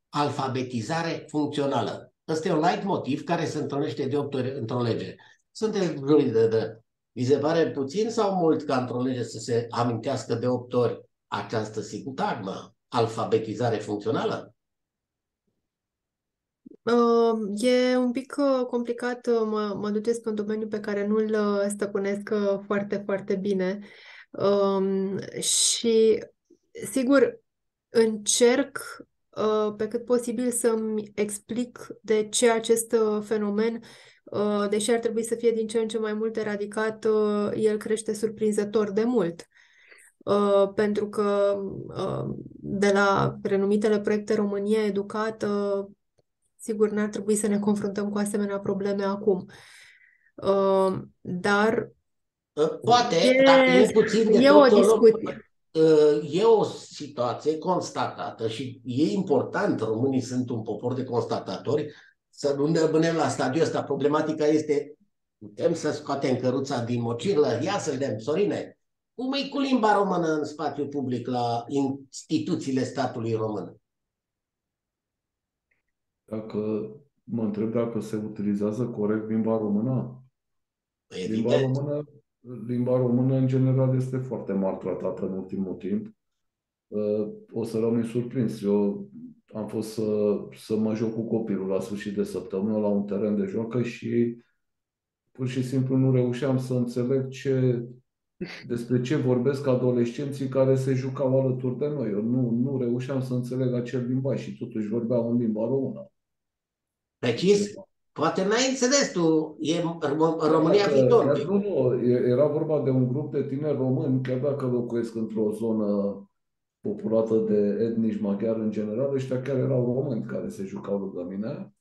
Speaker 1: alfabetizare funcțională. Ăsta e un light motiv care se întâlnește de opt ori într-o lege. Sunteți juriști de, de. Vi se pare puțin sau mult ca într-o lege să se amintească de opt ori această sintagmă, alfabetizare funcțională?
Speaker 2: E un pic uh, complicat, uh, mă, mă duceți pe un domeniu pe care nu-l uh, stăpânesc foarte, foarte bine. Um, și, sigur, încerc pe cât posibil să-mi explic de ce acest fenomen, deși ar trebui să fie din ce în ce mai mult eradicat, el crește surprinzător de mult. pentru că de la renumitele proiecte România Educată Sigur, n-ar trebui să ne confruntăm cu asemenea probleme acum. Uh, dar
Speaker 1: ă, Poate, e, dacă e puțin de
Speaker 2: e o discuție.
Speaker 1: Ă, e o situație constatată și e important, românii sunt un popor de constatatori, să nu ne rămânem la stadiul ăsta. Problematica este, putem să scoatem căruța din mocirlă, ia să dăm, Sorine, cum e cu limba română în spațiu public la instituțiile statului român?
Speaker 4: Dacă mă întreb dacă se utilizează corect limba română,
Speaker 1: Evident.
Speaker 4: limba română, limba română în general este foarte maltratată în ultimul timp. Uh, o să rămân surprins. Eu am fost să, să mă joc cu copilul la sfârșit de săptămână la un teren de joacă și pur și simplu nu reușeam să înțeleg ce, despre ce vorbesc adolescenții care se jucau alături de noi. Eu nu, nu reușeam să înțeleg acel limbaj și totuși vorbeau în limba română.
Speaker 1: Precis? Poate n-ai înțeles tu, e România viitor.
Speaker 4: Nu, nu, era vorba de un grup de tineri români, chiar dacă locuiesc într-o zonă populată de etnici maghiari în general, ăștia chiar erau români care se jucau lângă mine.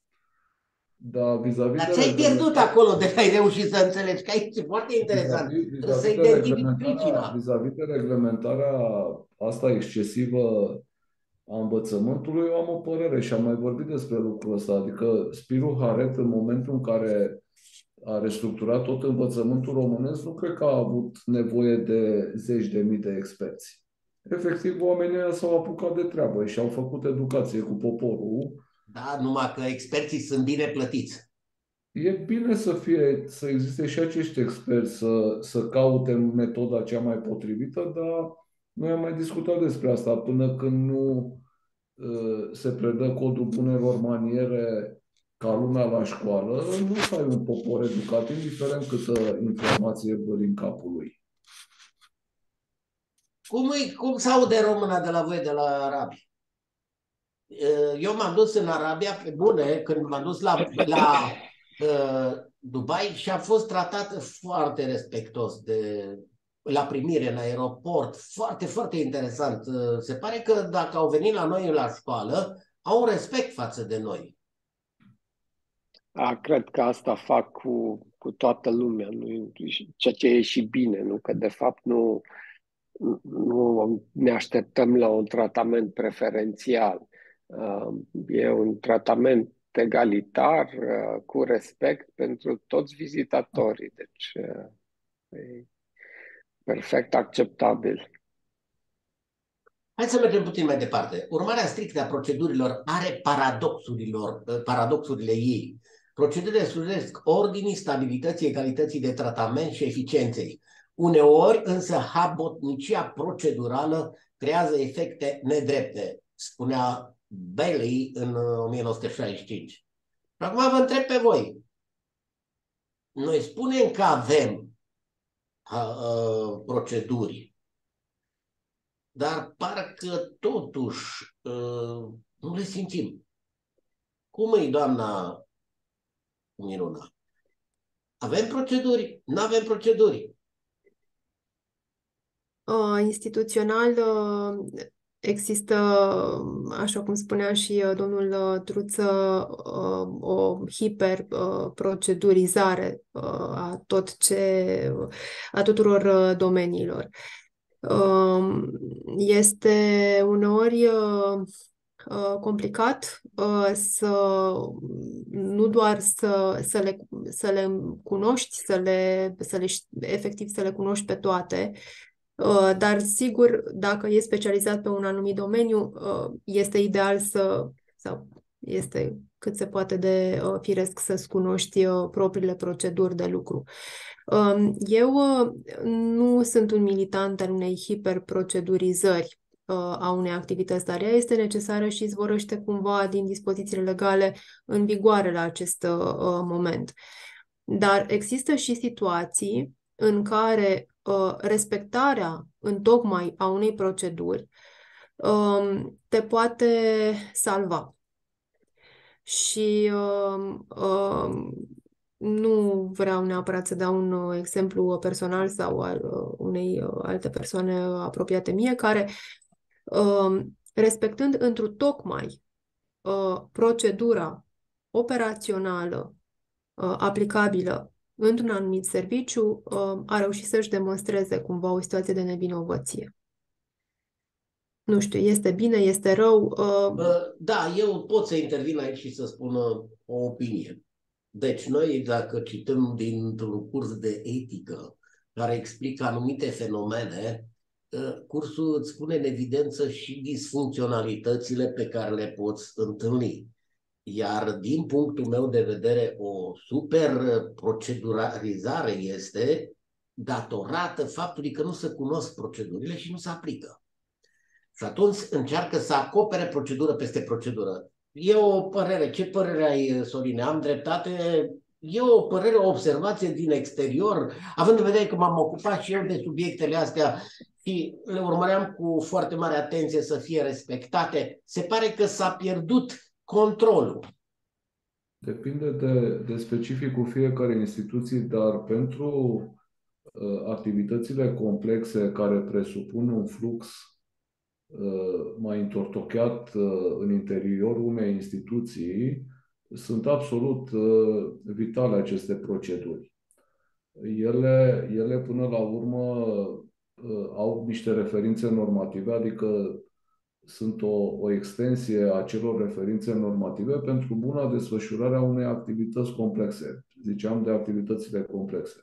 Speaker 4: Da, vis-a-vis
Speaker 1: Dar ce ai pierdut acolo de ai reușit să înțelegi? Că aici e foarte interesant. Vis-a-vis, vis-a-vis să identifici pricina.
Speaker 4: Vis-a-vis de reglementarea asta excesivă a învățământului, eu am o părere și am mai vorbit despre lucrul ăsta. Adică Spiru Haret, în momentul în care a restructurat tot învățământul românesc, nu cred că a avut nevoie de zeci de mii de experți. Efectiv, oamenii s-au apucat de treabă și au făcut educație cu poporul.
Speaker 1: Da, numai că experții sunt bine plătiți.
Speaker 4: E bine să fie, să existe și acești experți să, să caute metoda cea mai potrivită, dar noi am mai discutat despre asta până când nu uh, se predă codul bunelor maniere ca lumea la școală, nu ai un popor educat, indiferent câtă informație bări în capul lui.
Speaker 1: Cum, e, cum se aude româna de la voi, de la arabi? Uh, eu m-am dus în Arabia pe bune, când m-am dus la, la uh, Dubai și a fost tratată foarte respectos de la primire în aeroport, foarte, foarte interesant. Se pare că dacă au venit la noi la școală, au un respect față de noi.
Speaker 3: A, cred că asta fac cu, cu toată lumea, nu? ceea ce e și bine, nu? că de fapt nu, nu ne așteptăm la un tratament preferențial. E un tratament egalitar, cu respect pentru toți vizitatorii. Deci, perfect acceptabil.
Speaker 1: Hai să mergem puțin mai departe. Urmarea strictă a procedurilor are paradoxurilor, ă, paradoxurile ei. Procedurile slujesc ordinii, stabilității, egalității de tratament și eficienței. Uneori, însă, habotnicia procedurală creează efecte nedrepte, spunea Bailey în 1965. Și acum vă întreb pe voi. Noi spunem că avem uh, proceduri. Dar parcă totuși uh, nu le simțim. Cum e, doamna Miruna? Avem proceduri? Nu avem proceduri.
Speaker 2: Uh, instituțional uh, există, așa cum spunea și uh, domnul uh, Truță, uh, o hiperprocedurizare uh, a tot ce, a tuturor domeniilor. Um, este uneori Uh, complicat uh, să nu doar să, să, le, să le cunoști, să le, să le, efectiv să le cunoști pe toate, uh, dar sigur, dacă e specializat pe un anumit domeniu, este ideal să, sau este cât se poate de firesc să-ți cunoști propriile proceduri de lucru. Um, eu nu sunt un militant al unei hiperprocedurizări Uh, a unei activități, dar ea este necesară și zvorăște cumva din dispozițiile legale în vigoare la acest uh, moment. Dar există și situații în care uh, respectarea tocmai a unei proceduri um, te poate salva. Și um, um, nu vreau neapărat să dau un exemplu personal sau al unei alte persoane apropiate mie care Um, respectând întru tocmai uh, procedura operațională uh, aplicabilă într-un anumit serviciu, uh, a reușit să-și demonstreze cumva o situație de nevinovăție. Nu știu, este bine, este rău?
Speaker 1: Da, eu pot să intervin aici și să spun o opinie. Deci noi, dacă cităm dintr-un curs de etică care explică anumite fenomene, Ă, cursul îți pune în evidență și disfuncționalitățile pe care le poți întâlni. Iar din punctul meu de vedere, o super proceduralizare este datorată faptului că nu se cunosc procedurile și nu se aplică. Și atunci încearcă să acopere procedură peste procedură. E o părere. Ce părere ai, Sorine? Am dreptate? E o părere, o observație din exterior, având în vedere că m-am ocupat și eu de subiectele astea și le urmăream cu foarte mare atenție să fie respectate, se pare că s-a pierdut controlul.
Speaker 4: Depinde de, de specificul fiecare instituții, dar pentru uh, activitățile complexe care presupun un flux uh, mai întortocheat uh, în interiorul unei instituții, sunt absolut uh, vitale aceste proceduri. Ele, ele până la urmă Uh, au niște referințe normative, adică sunt o, o extensie a celor referințe normative pentru buna desfășurare a unei activități complexe. Ziceam de activitățile complexe.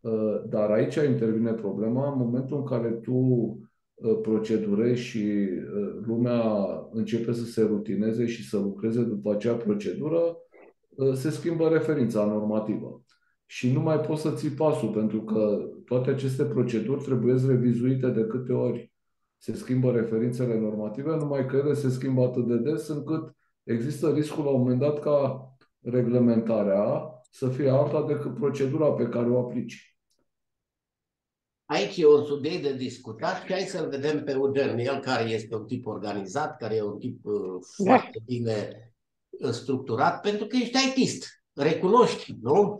Speaker 4: Uh, dar aici intervine problema în momentul în care tu uh, procedurezi și lumea începe să se rutineze și să lucreze după acea procedură, se schimbă referința normativă și nu mai poți să ții pasul, pentru că toate aceste proceduri trebuie revizuite de câte ori se schimbă referințele normative, numai că ele se schimbă atât de des încât există riscul la un moment dat ca reglementarea să fie alta decât procedura pe care o aplici.
Speaker 1: Aici e un subiect de discutat și hai să-l vedem pe Eugen, el care este un tip organizat, care e un tip uh, da. foarte bine uh, structurat, pentru că ești ITist, recunoști, nu?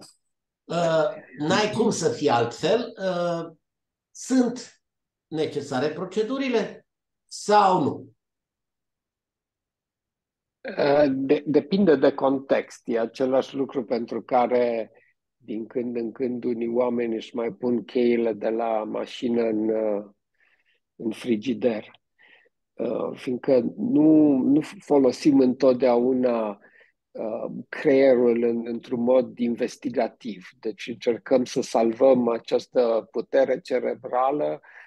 Speaker 1: Uh, n-ai cum să fie altfel. Uh, sunt necesare procedurile sau nu?
Speaker 3: Uh, de, depinde de context. E același lucru pentru care din când în când unii oameni își mai pun cheile de la mașină în, în frigider. Fiindcă nu, nu folosim întotdeauna Uh, creierul în, într-un mod investigativ. Deci încercăm să salvăm această putere cerebrală uh,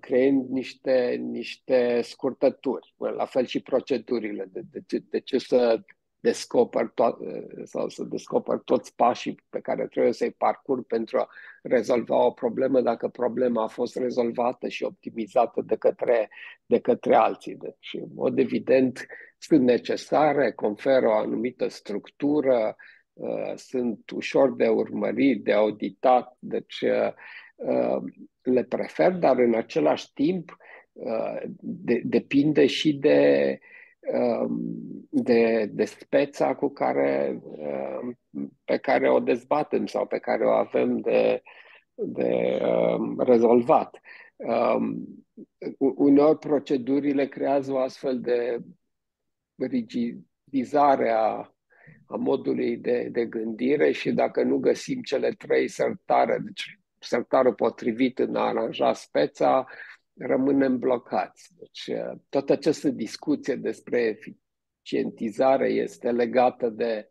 Speaker 3: creând niște, niște scurtături. La fel și procedurile. De, de, de ce să descoper to- sau să descoper toți pașii pe care trebuie să-i parcurg pentru a rezolva o problemă dacă problema a fost rezolvată și optimizată de către, de către alții. Deci, în mod evident, sunt necesare, conferă o anumită structură, sunt ușor de urmărit, de auditat, deci le prefer, dar în același timp de, depinde și de, de, de speța cu care, pe care o dezbatem sau pe care o avem de, de rezolvat. Uneori procedurile creează o astfel de rigidizare a, a modului de, de gândire și dacă nu găsim cele trei sertare, deci sertarul potrivit în a aranja speța, rămânem blocați. Deci toată această discuție despre eficientizare este legată de,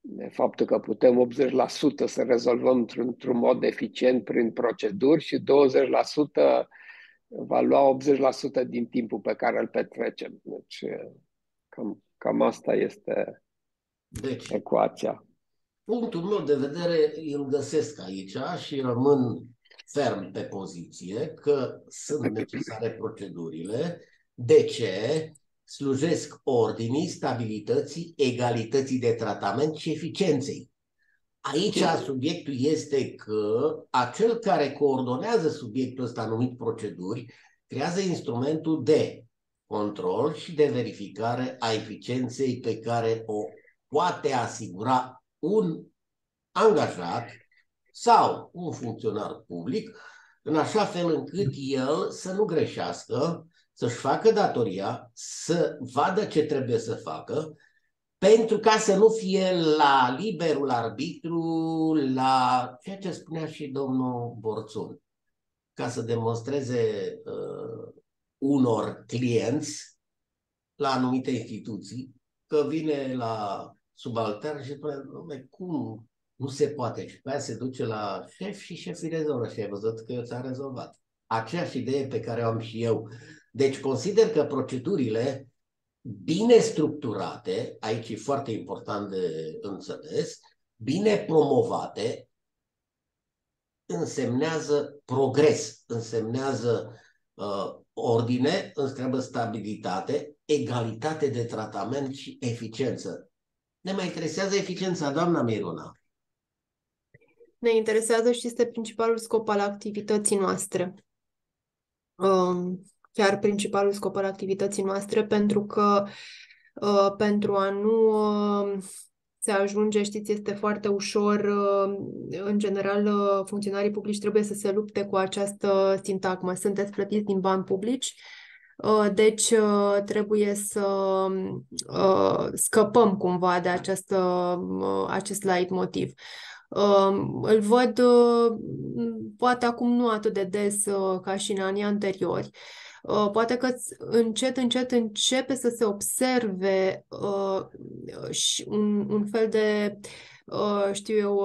Speaker 3: de faptul că putem 80% să rezolvăm într-un, într mod eficient prin proceduri și 20% va lua 80% din timpul pe care îl petrecem. Deci cam, cam asta este deci, ecuația.
Speaker 1: Punctul meu de vedere îl găsesc aici și rămân ferm pe poziție că sunt necesare procedurile. De ce? Slujesc ordinii, stabilității, egalității de tratament și eficienței. Aici subiectul este că acel care coordonează subiectul ăsta numit proceduri creează instrumentul de control și de verificare a eficienței pe care o poate asigura un angajat sau un funcționar public, în așa fel încât el să nu greșească, să-și facă datoria, să vadă ce trebuie să facă, pentru ca să nu fie la liberul arbitru, la ceea ce spunea și domnul Borțun, ca să demonstreze uh, unor clienți la anumite instituții că vine la subaltern și spune, cum nu se poate. Și pe aia se duce la șef și șefii rezolvă și ai văzut că ți-a rezolvat. Aceeași idee pe care o am și eu. Deci consider că procedurile bine structurate, aici e foarte important de înțeles, bine promovate, însemnează progres, însemnează uh, ordine, înseamnă stabilitate, egalitate de tratament și eficiență. Ne mai interesează eficiența, doamna Miruna.
Speaker 2: Ne interesează și este principalul scop al activității noastre. Um, chiar principalul scop al activității noastre, pentru că uh, pentru a nu uh, se ajunge, știți, este foarte ușor. Uh, în general, uh, funcționarii publici trebuie să se lupte cu această sintagmă. Sunteți plătiți din bani publici, uh, deci uh, trebuie să uh, scăpăm cumva de această, uh, acest light motiv. Îl văd poate acum nu atât de des ca și în anii anteriori. Poate că încet, încet începe să se observe un, un fel de știu eu,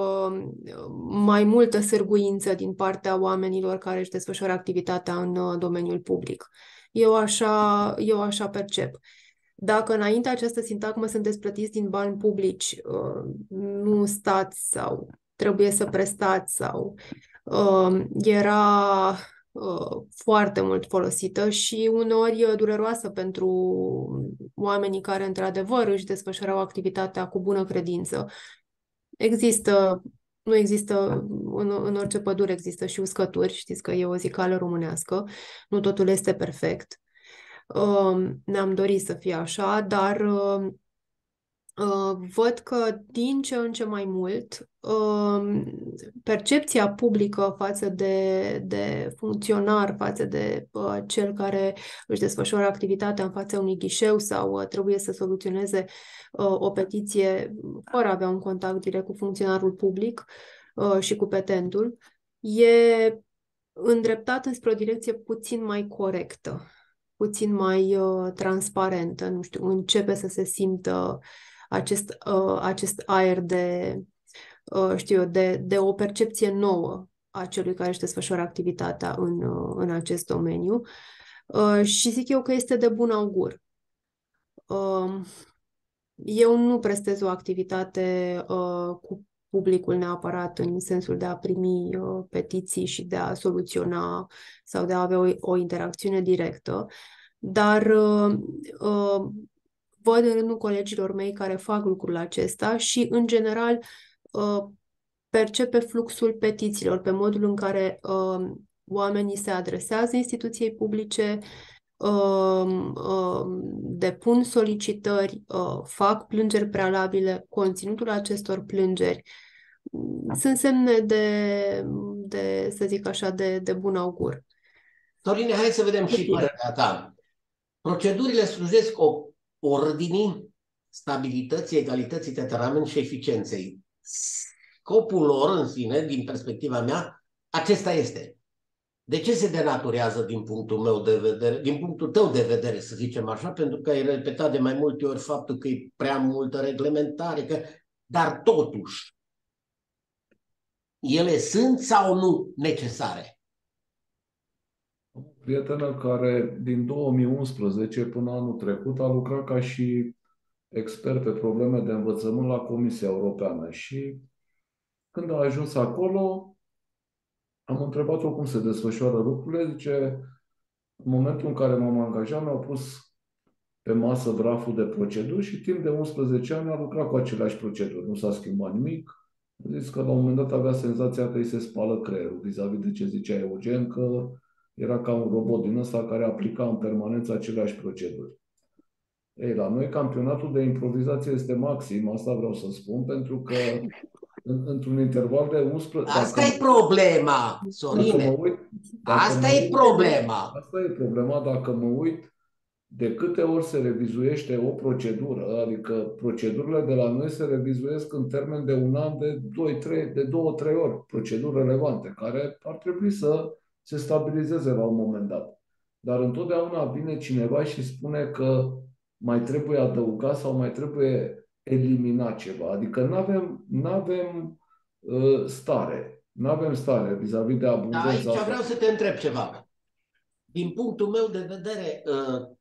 Speaker 2: mai multă sârguință din partea oamenilor care își desfășoară activitatea în domeniul public. Eu așa, eu așa percep. Dacă înainte această sintagmă sunt desplătiți din bani publici, nu stați sau trebuie să prestați sau uh, era uh, foarte mult folosită și uneori dureroasă pentru oamenii care într-adevăr își desfășurau activitatea cu bună credință. Există, nu există, în, în orice pădure există și uscături, știți că e o zicală românească, nu totul este perfect. Uh, ne-am dorit să fie așa, dar uh, Uh, văd că din ce în ce mai mult uh, percepția publică față de, de funcționar, față de uh, cel care își desfășoară activitatea în fața unui ghișeu sau trebuie să soluționeze o petiție fără a avea un contact direct cu funcționarul public și cu petentul, e îndreptat înspre o direcție puțin mai corectă, puțin mai transparentă, nu știu, începe să se simtă uh, acest, uh, acest aer de, uh, știu eu, de, de o percepție nouă a celui care își desfășoară activitatea în, uh, în acest domeniu. Uh, și zic eu că este de bun augur. Uh, eu nu prestez o activitate uh, cu publicul neapărat în sensul de a primi uh, petiții și de a soluționa sau de a avea o, o interacțiune directă, dar uh, uh, văd în rândul colegilor mei care fac lucrul acesta și, în general, uh, percepe fluxul petițiilor, pe modul în care uh, oamenii se adresează instituției publice, uh, depun solicitări, fac plângeri prealabile, conținutul acestor plângeri sunt semne de, de să zic așa, de, de bun augur.
Speaker 1: Sorine, hai să vedem și părerea ta. Procedurile slujesc o ordinii, stabilității, egalității de tratament și eficienței. Scopul lor în sine, din perspectiva mea, acesta este. De ce se denaturează din punctul meu de vedere, din punctul tău de vedere, să zicem așa, pentru că ai repetat de mai multe ori faptul că e prea multă reglementare, că... dar totuși, ele sunt sau nu necesare?
Speaker 4: Prietenă care din 2011 până anul trecut a lucrat ca și expert pe probleme de învățământ la Comisia Europeană și când a ajuns acolo, am întrebat-o cum se desfășoară lucrurile. Zice, în momentul în care m-am angajat, mi-au pus pe masă graful de proceduri și timp de 11 ani a lucrat cu aceleași proceduri. Nu s-a schimbat nimic. A zis că la un moment dat avea senzația că îi se spală creierul vis-a-vis de ce zicea Eugen, că era ca un robot din ăsta care aplica în permanență aceleași proceduri. Ei, la noi campionatul de improvizație este maxim, asta vreau să spun, pentru că în, într-un interval de 11...
Speaker 1: Asta dacă, e problema, Sorine. Uit, asta e uit, problema.
Speaker 4: Asta e problema dacă mă uit de câte ori se revizuiește o procedură, adică procedurile de la noi se revizuiesc în termen de un an, de 2-3, de 2-3 ori, proceduri relevante, care ar trebui să se stabilizeze la un moment dat. Dar întotdeauna vine cineva și spune că mai trebuie adăugat sau mai trebuie eliminat ceva. Adică nu avem, n-avem uh, stare. Nu avem stare vis-a-vis de abundența
Speaker 1: da, Aici asta. vreau să te întreb ceva. Din punctul meu de vedere, uh,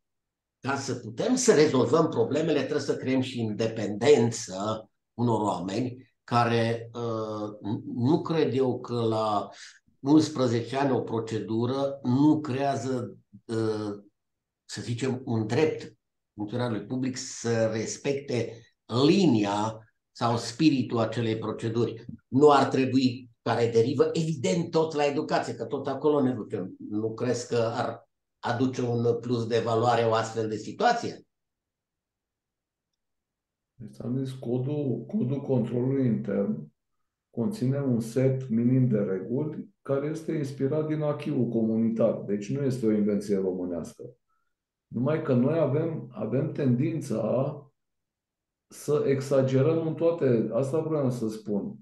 Speaker 1: ca să putem să rezolvăm problemele, trebuie să creăm și independență unor oameni care uh, nu cred eu că la 11 ani o procedură nu creează, ă, să zicem, un drept funcționarului public să respecte linia sau spiritul acelei proceduri. Nu ar trebui, care derivă, evident, tot la educație, că tot acolo ne ducem. Nu crezi că ar aduce un plus de valoare o astfel de situație?
Speaker 4: Deci am zis, codul, codul controlului intern conține un set minim de reguli care este inspirat din achiul comunitar. Deci nu este o invenție românească. Numai că noi avem, avem tendința să exagerăm în toate. Asta vreau să spun.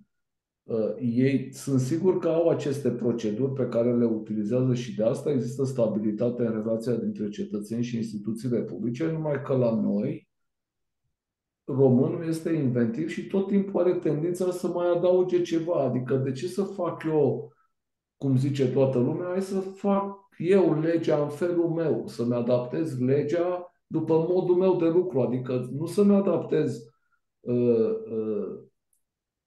Speaker 4: Uh, ei sunt sigur că au aceste proceduri pe care le utilizează și de asta există stabilitate în relația dintre cetățeni și instituțiile publice, numai că la noi românul este inventiv și tot timpul are tendința să mai adauge ceva. Adică de ce să fac eu cum zice toată lumea, hai să fac eu legea în felul meu, să-mi adaptez legea după modul meu de lucru, adică nu să-mi adaptez uh, uh,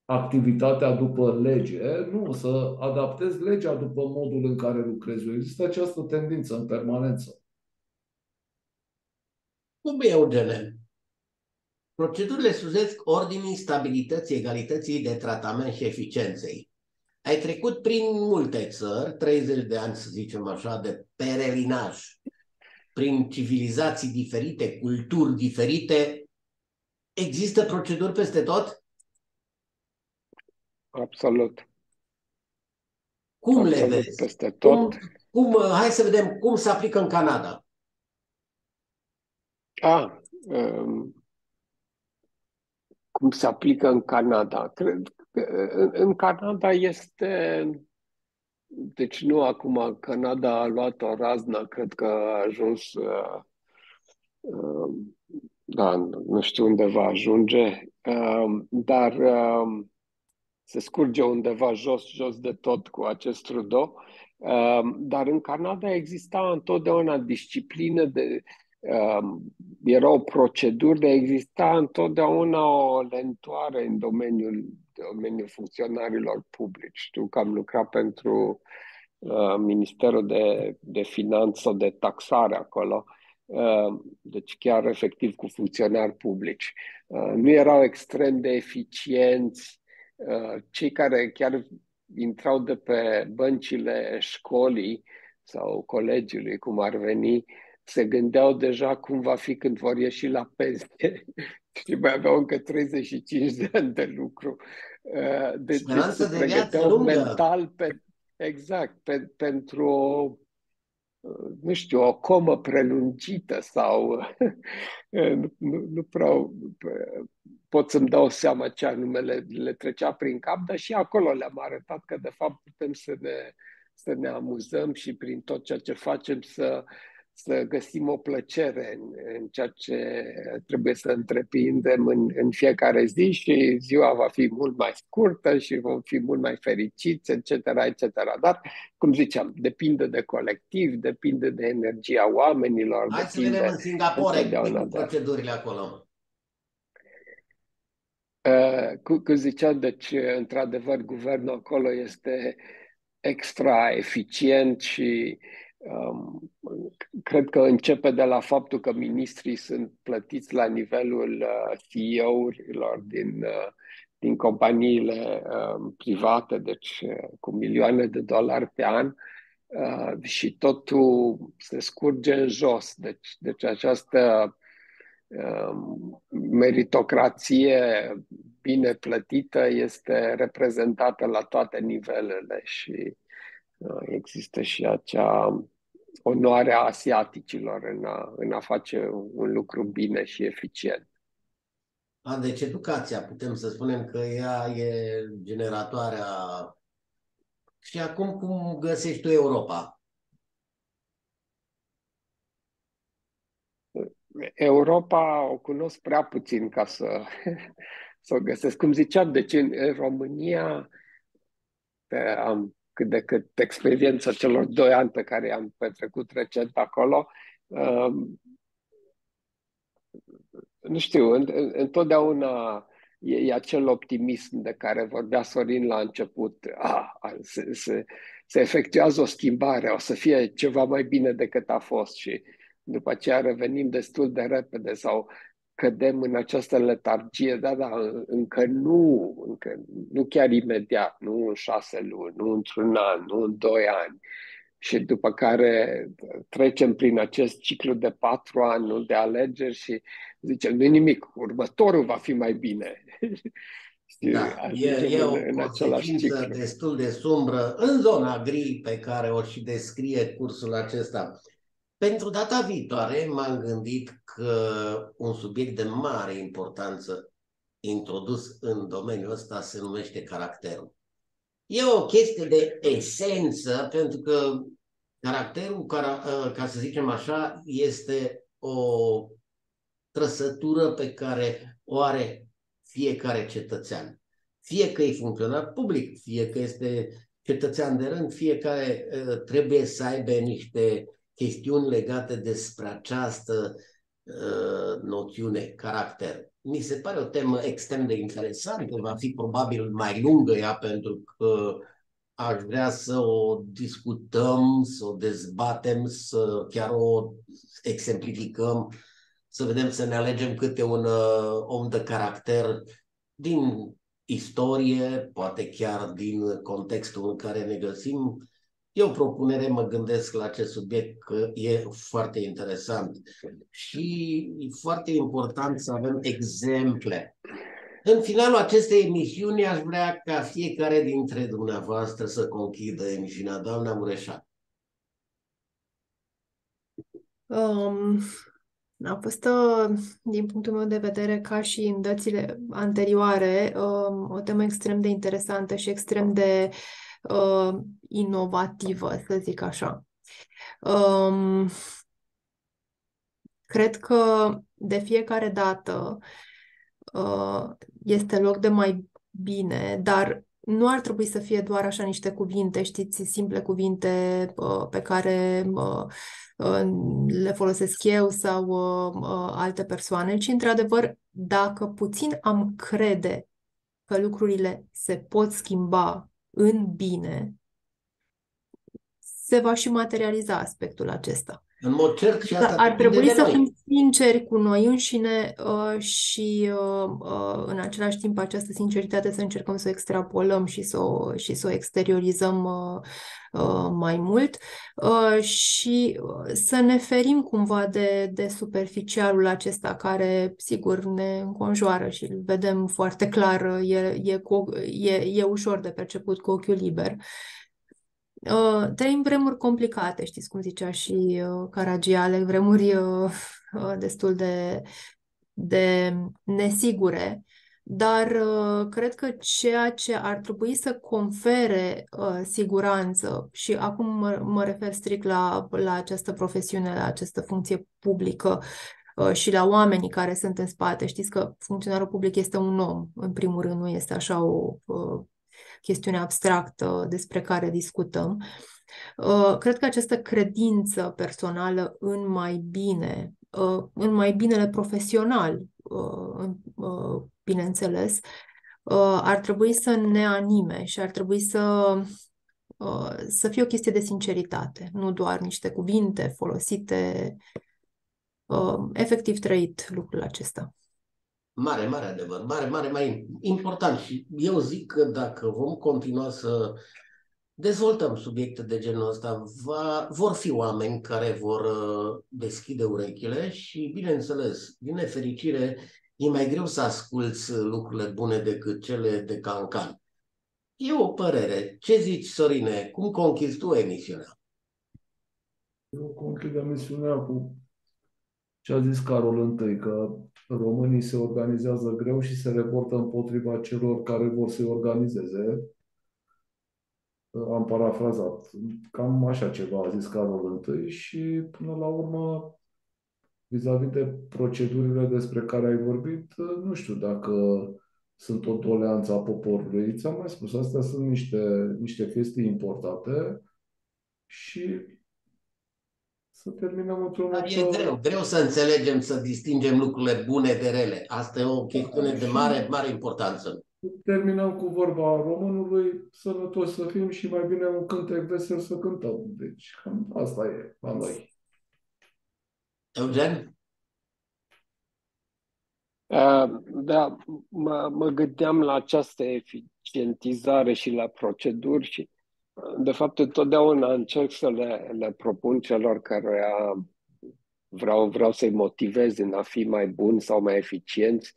Speaker 4: activitatea după lege, nu, să adaptez legea după modul în care lucrez eu. Există această tendință în permanență.
Speaker 1: Cum e, Eugene? Procedurile suzesc ordinii, stabilității, egalității de tratament și eficienței ai trecut prin multe țări, 30 de ani, să zicem așa, de perelinaj, prin civilizații diferite, culturi diferite. Există proceduri peste tot?
Speaker 3: Absolut.
Speaker 1: Cum Absolut le vezi?
Speaker 3: Peste tot. Cum,
Speaker 1: cum, hai să vedem cum se aplică în Canada.
Speaker 3: Ah, um, cum se aplică în Canada? Cred, în Canada este, deci nu acum, Canada a luat o raznă, cred că a ajuns, uh, uh, da, nu știu unde va ajunge, uh, dar uh, se scurge undeva jos, jos de tot cu acest Trudeau. Uh, dar în Canada exista întotdeauna disciplină de erau proceduri de exista întotdeauna o lentoare în domeniul, domeniul funcționarilor publici. Știu că am lucrat pentru uh, Ministerul de, de Finanță, de taxare acolo deci chiar efectiv cu funcționari publici. Nu erau extrem de eficienți cei care chiar intrau de pe băncile școlii sau colegiului, cum ar veni, se gândeau deja cum va fi când vor ieși la pensie și mai aveau încă 35 de ani de lucru.
Speaker 1: Uh, de, deci se pregăteau
Speaker 3: mental pe, exact, pe, pentru o, uh, nu știu, o comă prelungită sau uh, nu, nu, nu prea pot să-mi dau seama ce anume le, le trecea prin cap, dar și acolo le-am arătat că de fapt putem să ne, să ne amuzăm și prin tot ceea ce facem să să găsim o plăcere în, în ceea ce trebuie să întreprindem în, în fiecare zi și ziua va fi mult mai scurtă și vom fi mult mai fericiți, etc., etc. Dar, cum ziceam, depinde de colectiv, depinde de energia oamenilor.
Speaker 1: Hai să vedem în Singapore cu procedurile acolo.
Speaker 3: Uh, cum, cum ziceam, deci, într-adevăr, guvernul acolo este extra eficient și Um, cred că începe de la faptul că ministrii sunt plătiți la nivelul uh, CEO-urilor din, uh, din companiile uh, private, deci uh, cu milioane de dolari pe an, uh, și totul se scurge în jos. Deci, deci această um, meritocrație bine plătită este reprezentată la toate nivelele și Uh, există și acea onoare a asiaticilor în a, în a face un lucru bine și eficient.
Speaker 1: A, deci educația, putem să spunem că ea e generatoarea. Și acum cum găsești tu Europa?
Speaker 3: Europa o cunosc prea puțin ca să, să o găsesc. Cum ziceam, deci în, în România am cât de cât experiența celor doi ani pe care i-am petrecut recent acolo. Um, nu știu, întotdeauna e, e acel optimism de care vorbea Sorin la început. Ah, se, se, se efectuează o schimbare, o să fie ceva mai bine decât a fost și după aceea revenim destul de repede sau cădem în această letargie, da, da, încă nu, încă nu chiar imediat, nu în șase luni, nu într-un an, nu în doi ani. Și după care trecem prin acest ciclu de patru ani nu, de alegeri și zicem, nu nimic, următorul va fi mai bine.
Speaker 1: Da, e, e o în, consecință destul de sumbră în zona gri pe care o și descrie cursul acesta. Pentru data viitoare m-am gândit că un subiect de mare importanță introdus în domeniul ăsta se numește caracterul. E o chestie de esență, pentru că caracterul, ca să zicem așa, este o trăsătură pe care o are fiecare cetățean. Fie că e funcționar public, fie că este cetățean de rând, fiecare uh, trebuie să aibă niște chestiuni legate despre această uh, noțiune, caracter. Mi se pare o temă extrem de interesantă, va fi probabil mai lungă ea pentru că aș vrea să o discutăm, să o dezbatem, să chiar o exemplificăm, să vedem, să ne alegem câte un uh, om de caracter din istorie, poate chiar din contextul în care ne găsim, E o propunere, mă gândesc la acest subiect că e foarte interesant și e foarte important să avem exemple. În finalul acestei emisiuni aș vrea ca fiecare dintre dumneavoastră să conchidă emisiunea. Doamna Mureșa.
Speaker 2: Um, a fost, uh, din punctul meu de vedere, ca și în dățile anterioare, um, o temă extrem de interesantă și extrem de uh, inovativă, să zic așa. Um, cred că de fiecare dată uh, este loc de mai bine, dar nu ar trebui să fie doar așa niște cuvinte, știți, simple cuvinte uh, pe care uh, uh, le folosesc eu sau uh, uh, alte persoane, ci într-adevăr, dacă puțin am crede că lucrurile se pot schimba în bine, se va și materializa aspectul acesta.
Speaker 1: În mod cert și asta
Speaker 2: Ar trebui
Speaker 1: de
Speaker 2: să
Speaker 1: noi.
Speaker 2: fim sinceri cu noi înșine uh, și uh, uh, în același timp această sinceritate să încercăm să o extrapolăm și să o, și să o exteriorizăm uh, uh, mai mult uh, și uh, să ne ferim cumva de, de superficialul acesta care, sigur, ne înconjoară și îl vedem foarte clar, e, e, cu, e, e ușor de perceput cu ochiul liber. Uh, trăim vremuri complicate, știți cum zicea și uh, Caragiale, vremuri uh, uh, destul de, de nesigure, dar uh, cred că ceea ce ar trebui să confere uh, siguranță, și acum mă, mă refer strict la, la această profesiune, la această funcție publică, uh, și la oamenii care sunt în spate. Știți că funcționarul public este un om, în primul rând, nu este așa o uh, chestiune abstractă despre care discutăm. Uh, cred că această credință personală în mai bine, uh, în mai binele profesional, uh, bineînțeles, ar trebui să ne anime și ar trebui să, să fie o chestie de sinceritate, nu doar niște cuvinte folosite, efectiv trăit lucrul acesta.
Speaker 1: Mare, mare adevăr, mare, mare, mai important. Și eu zic că dacă vom continua să dezvoltăm subiecte de genul ăsta, va, vor fi oameni care vor uh, deschide urechile și, bineînțeles, din nefericire, e mai greu să asculți lucrurile bune decât cele de cancan. E o părere. Ce zici, Sorine? Cum conchizi tu emisiunea?
Speaker 4: Eu conchid emisiunea cu ce a zis Carol I, că românii se organizează greu și se reportă împotriva celor care vor să-i organizeze. Am parafrazat. Cam așa ceva a zis Carol I și până la urmă, vis-a-vis de procedurile despre care ai vorbit, nu știu dacă sunt o doleanță a poporului. Ți-am mai spus, astea sunt niște, niște chestii importante și să terminăm într-un
Speaker 1: Dar e greu, greu să înțelegem, să distingem lucrurile bune de rele. Asta e o chestiune de mare, mare importanță.
Speaker 4: Terminăm cu vorba românului, sănătos să fim și mai bine un cântec vesel să cântăm. Deci cam asta e la noi.
Speaker 1: Eugen?
Speaker 3: Uh, da, mă, mă gândeam la această eficientizare și la proceduri și de fapt, întotdeauna încerc să le, le propun celor care vreau, vreau să-i motivez în a fi mai buni sau mai eficienți.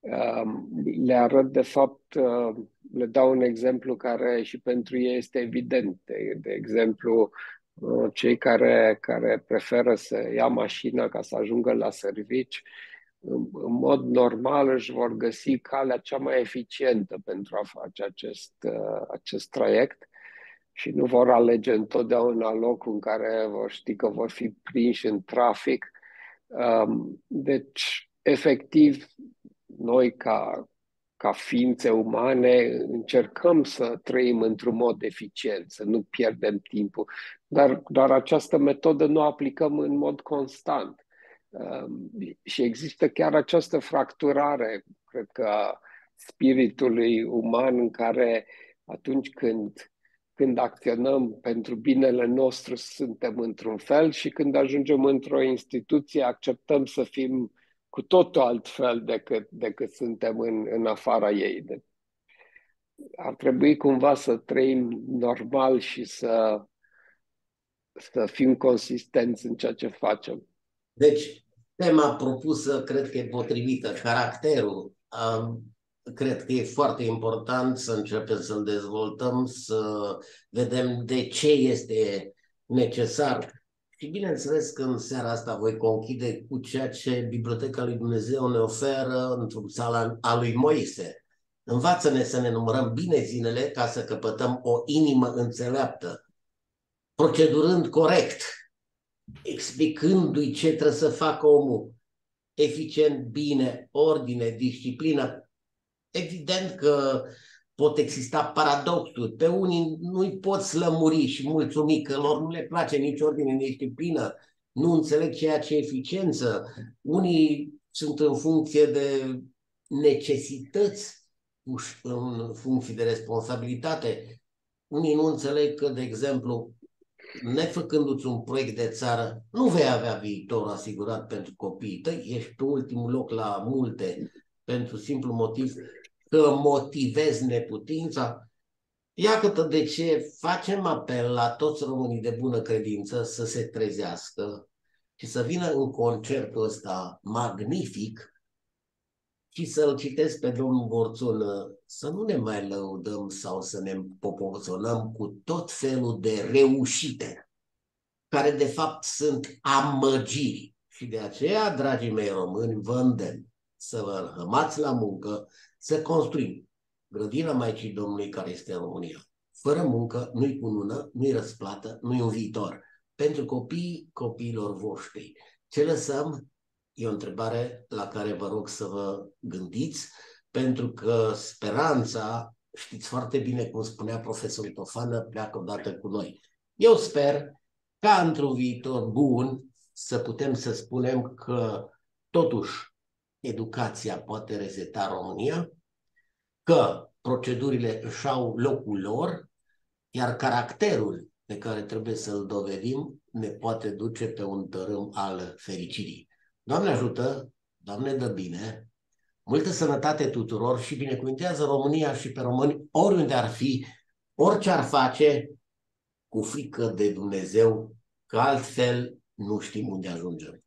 Speaker 3: Um, le arăt, de fapt, uh, le dau un exemplu care și pentru ei este evident. De, de exemplu, uh, cei care, care preferă să ia mașina ca să ajungă la servici, în, în mod normal își vor găsi calea cea mai eficientă pentru a face acest, uh, acest traiect și nu vor alege întotdeauna locul în care vor ști că vor fi prinși în trafic. Um, deci, efectiv, noi ca, ca ființe umane încercăm să trăim într-un mod eficient, să nu pierdem timpul, dar, dar această metodă nu o aplicăm în mod constant. Um, și există chiar această fracturare, cred că, a spiritului uman în care atunci când când acționăm pentru binele nostru, suntem într-un fel și când ajungem într-o instituție, acceptăm să fim cu totul altfel decât, decât suntem în, în afara ei. De, ar trebui cumva să trăim normal și să, să fim consistenți în ceea ce facem.
Speaker 1: Deci, tema propusă cred că e potrivită. Caracterul cred că e foarte important să începem să-l dezvoltăm, să vedem de ce este necesar. Și bineînțeles că în seara asta voi conchide cu ceea ce Biblioteca lui Dumnezeu ne oferă într-un sala a lui Moise. Învață-ne să ne numărăm bine zilele ca să căpătăm o inimă înțeleaptă, procedurând corect, explicându-i ce trebuie să facă omul, eficient, bine, ordine, disciplină, Evident că pot exista paradoxuri. Pe unii nu-i poți lămuri și mulțumi că lor nu le place nici ordine, nici disciplină, nu înțeleg ceea ce eficiență. Unii sunt în funcție de necesități în funcție de responsabilitate. Unii nu înțeleg că, de exemplu, nefăcându-ți un proiect de țară, nu vei avea viitor asigurat pentru copiii tăi, ești pe ultimul loc la multe pentru simplu motiv că motivezi neputința. Iată de ce facem apel la toți românii de bună credință să se trezească și să vină în concertul ăsta magnific și să-l citesc pe domnul Borțun, să nu ne mai lăudăm sau să ne popoțonăm cu tot felul de reușite, care de fapt sunt amăgiri. Și de aceea, dragii mei români, vă îndemn să vă înhămați la muncă, să construim grădina Maicii Domnului care este în România. Fără muncă nu-i cunună, nu-i răsplată, nu-i un viitor. Pentru copiii copiilor voștri. Ce lăsăm? E o întrebare la care vă rog să vă gândiți, pentru că speranța, știți foarte bine cum spunea profesorul Tofană, pleacă odată cu noi. Eu sper ca într-un viitor bun să putem să spunem că totuși educația poate rezeta România, că procedurile își au locul lor, iar caracterul pe care trebuie să-l dovedim ne poate duce pe un tărâm al fericirii. Doamne ajută, Doamne dă bine, multă sănătate tuturor și binecuvintează România și pe români oriunde ar fi, orice ar face, cu frică de Dumnezeu, că altfel nu știm unde ajungem.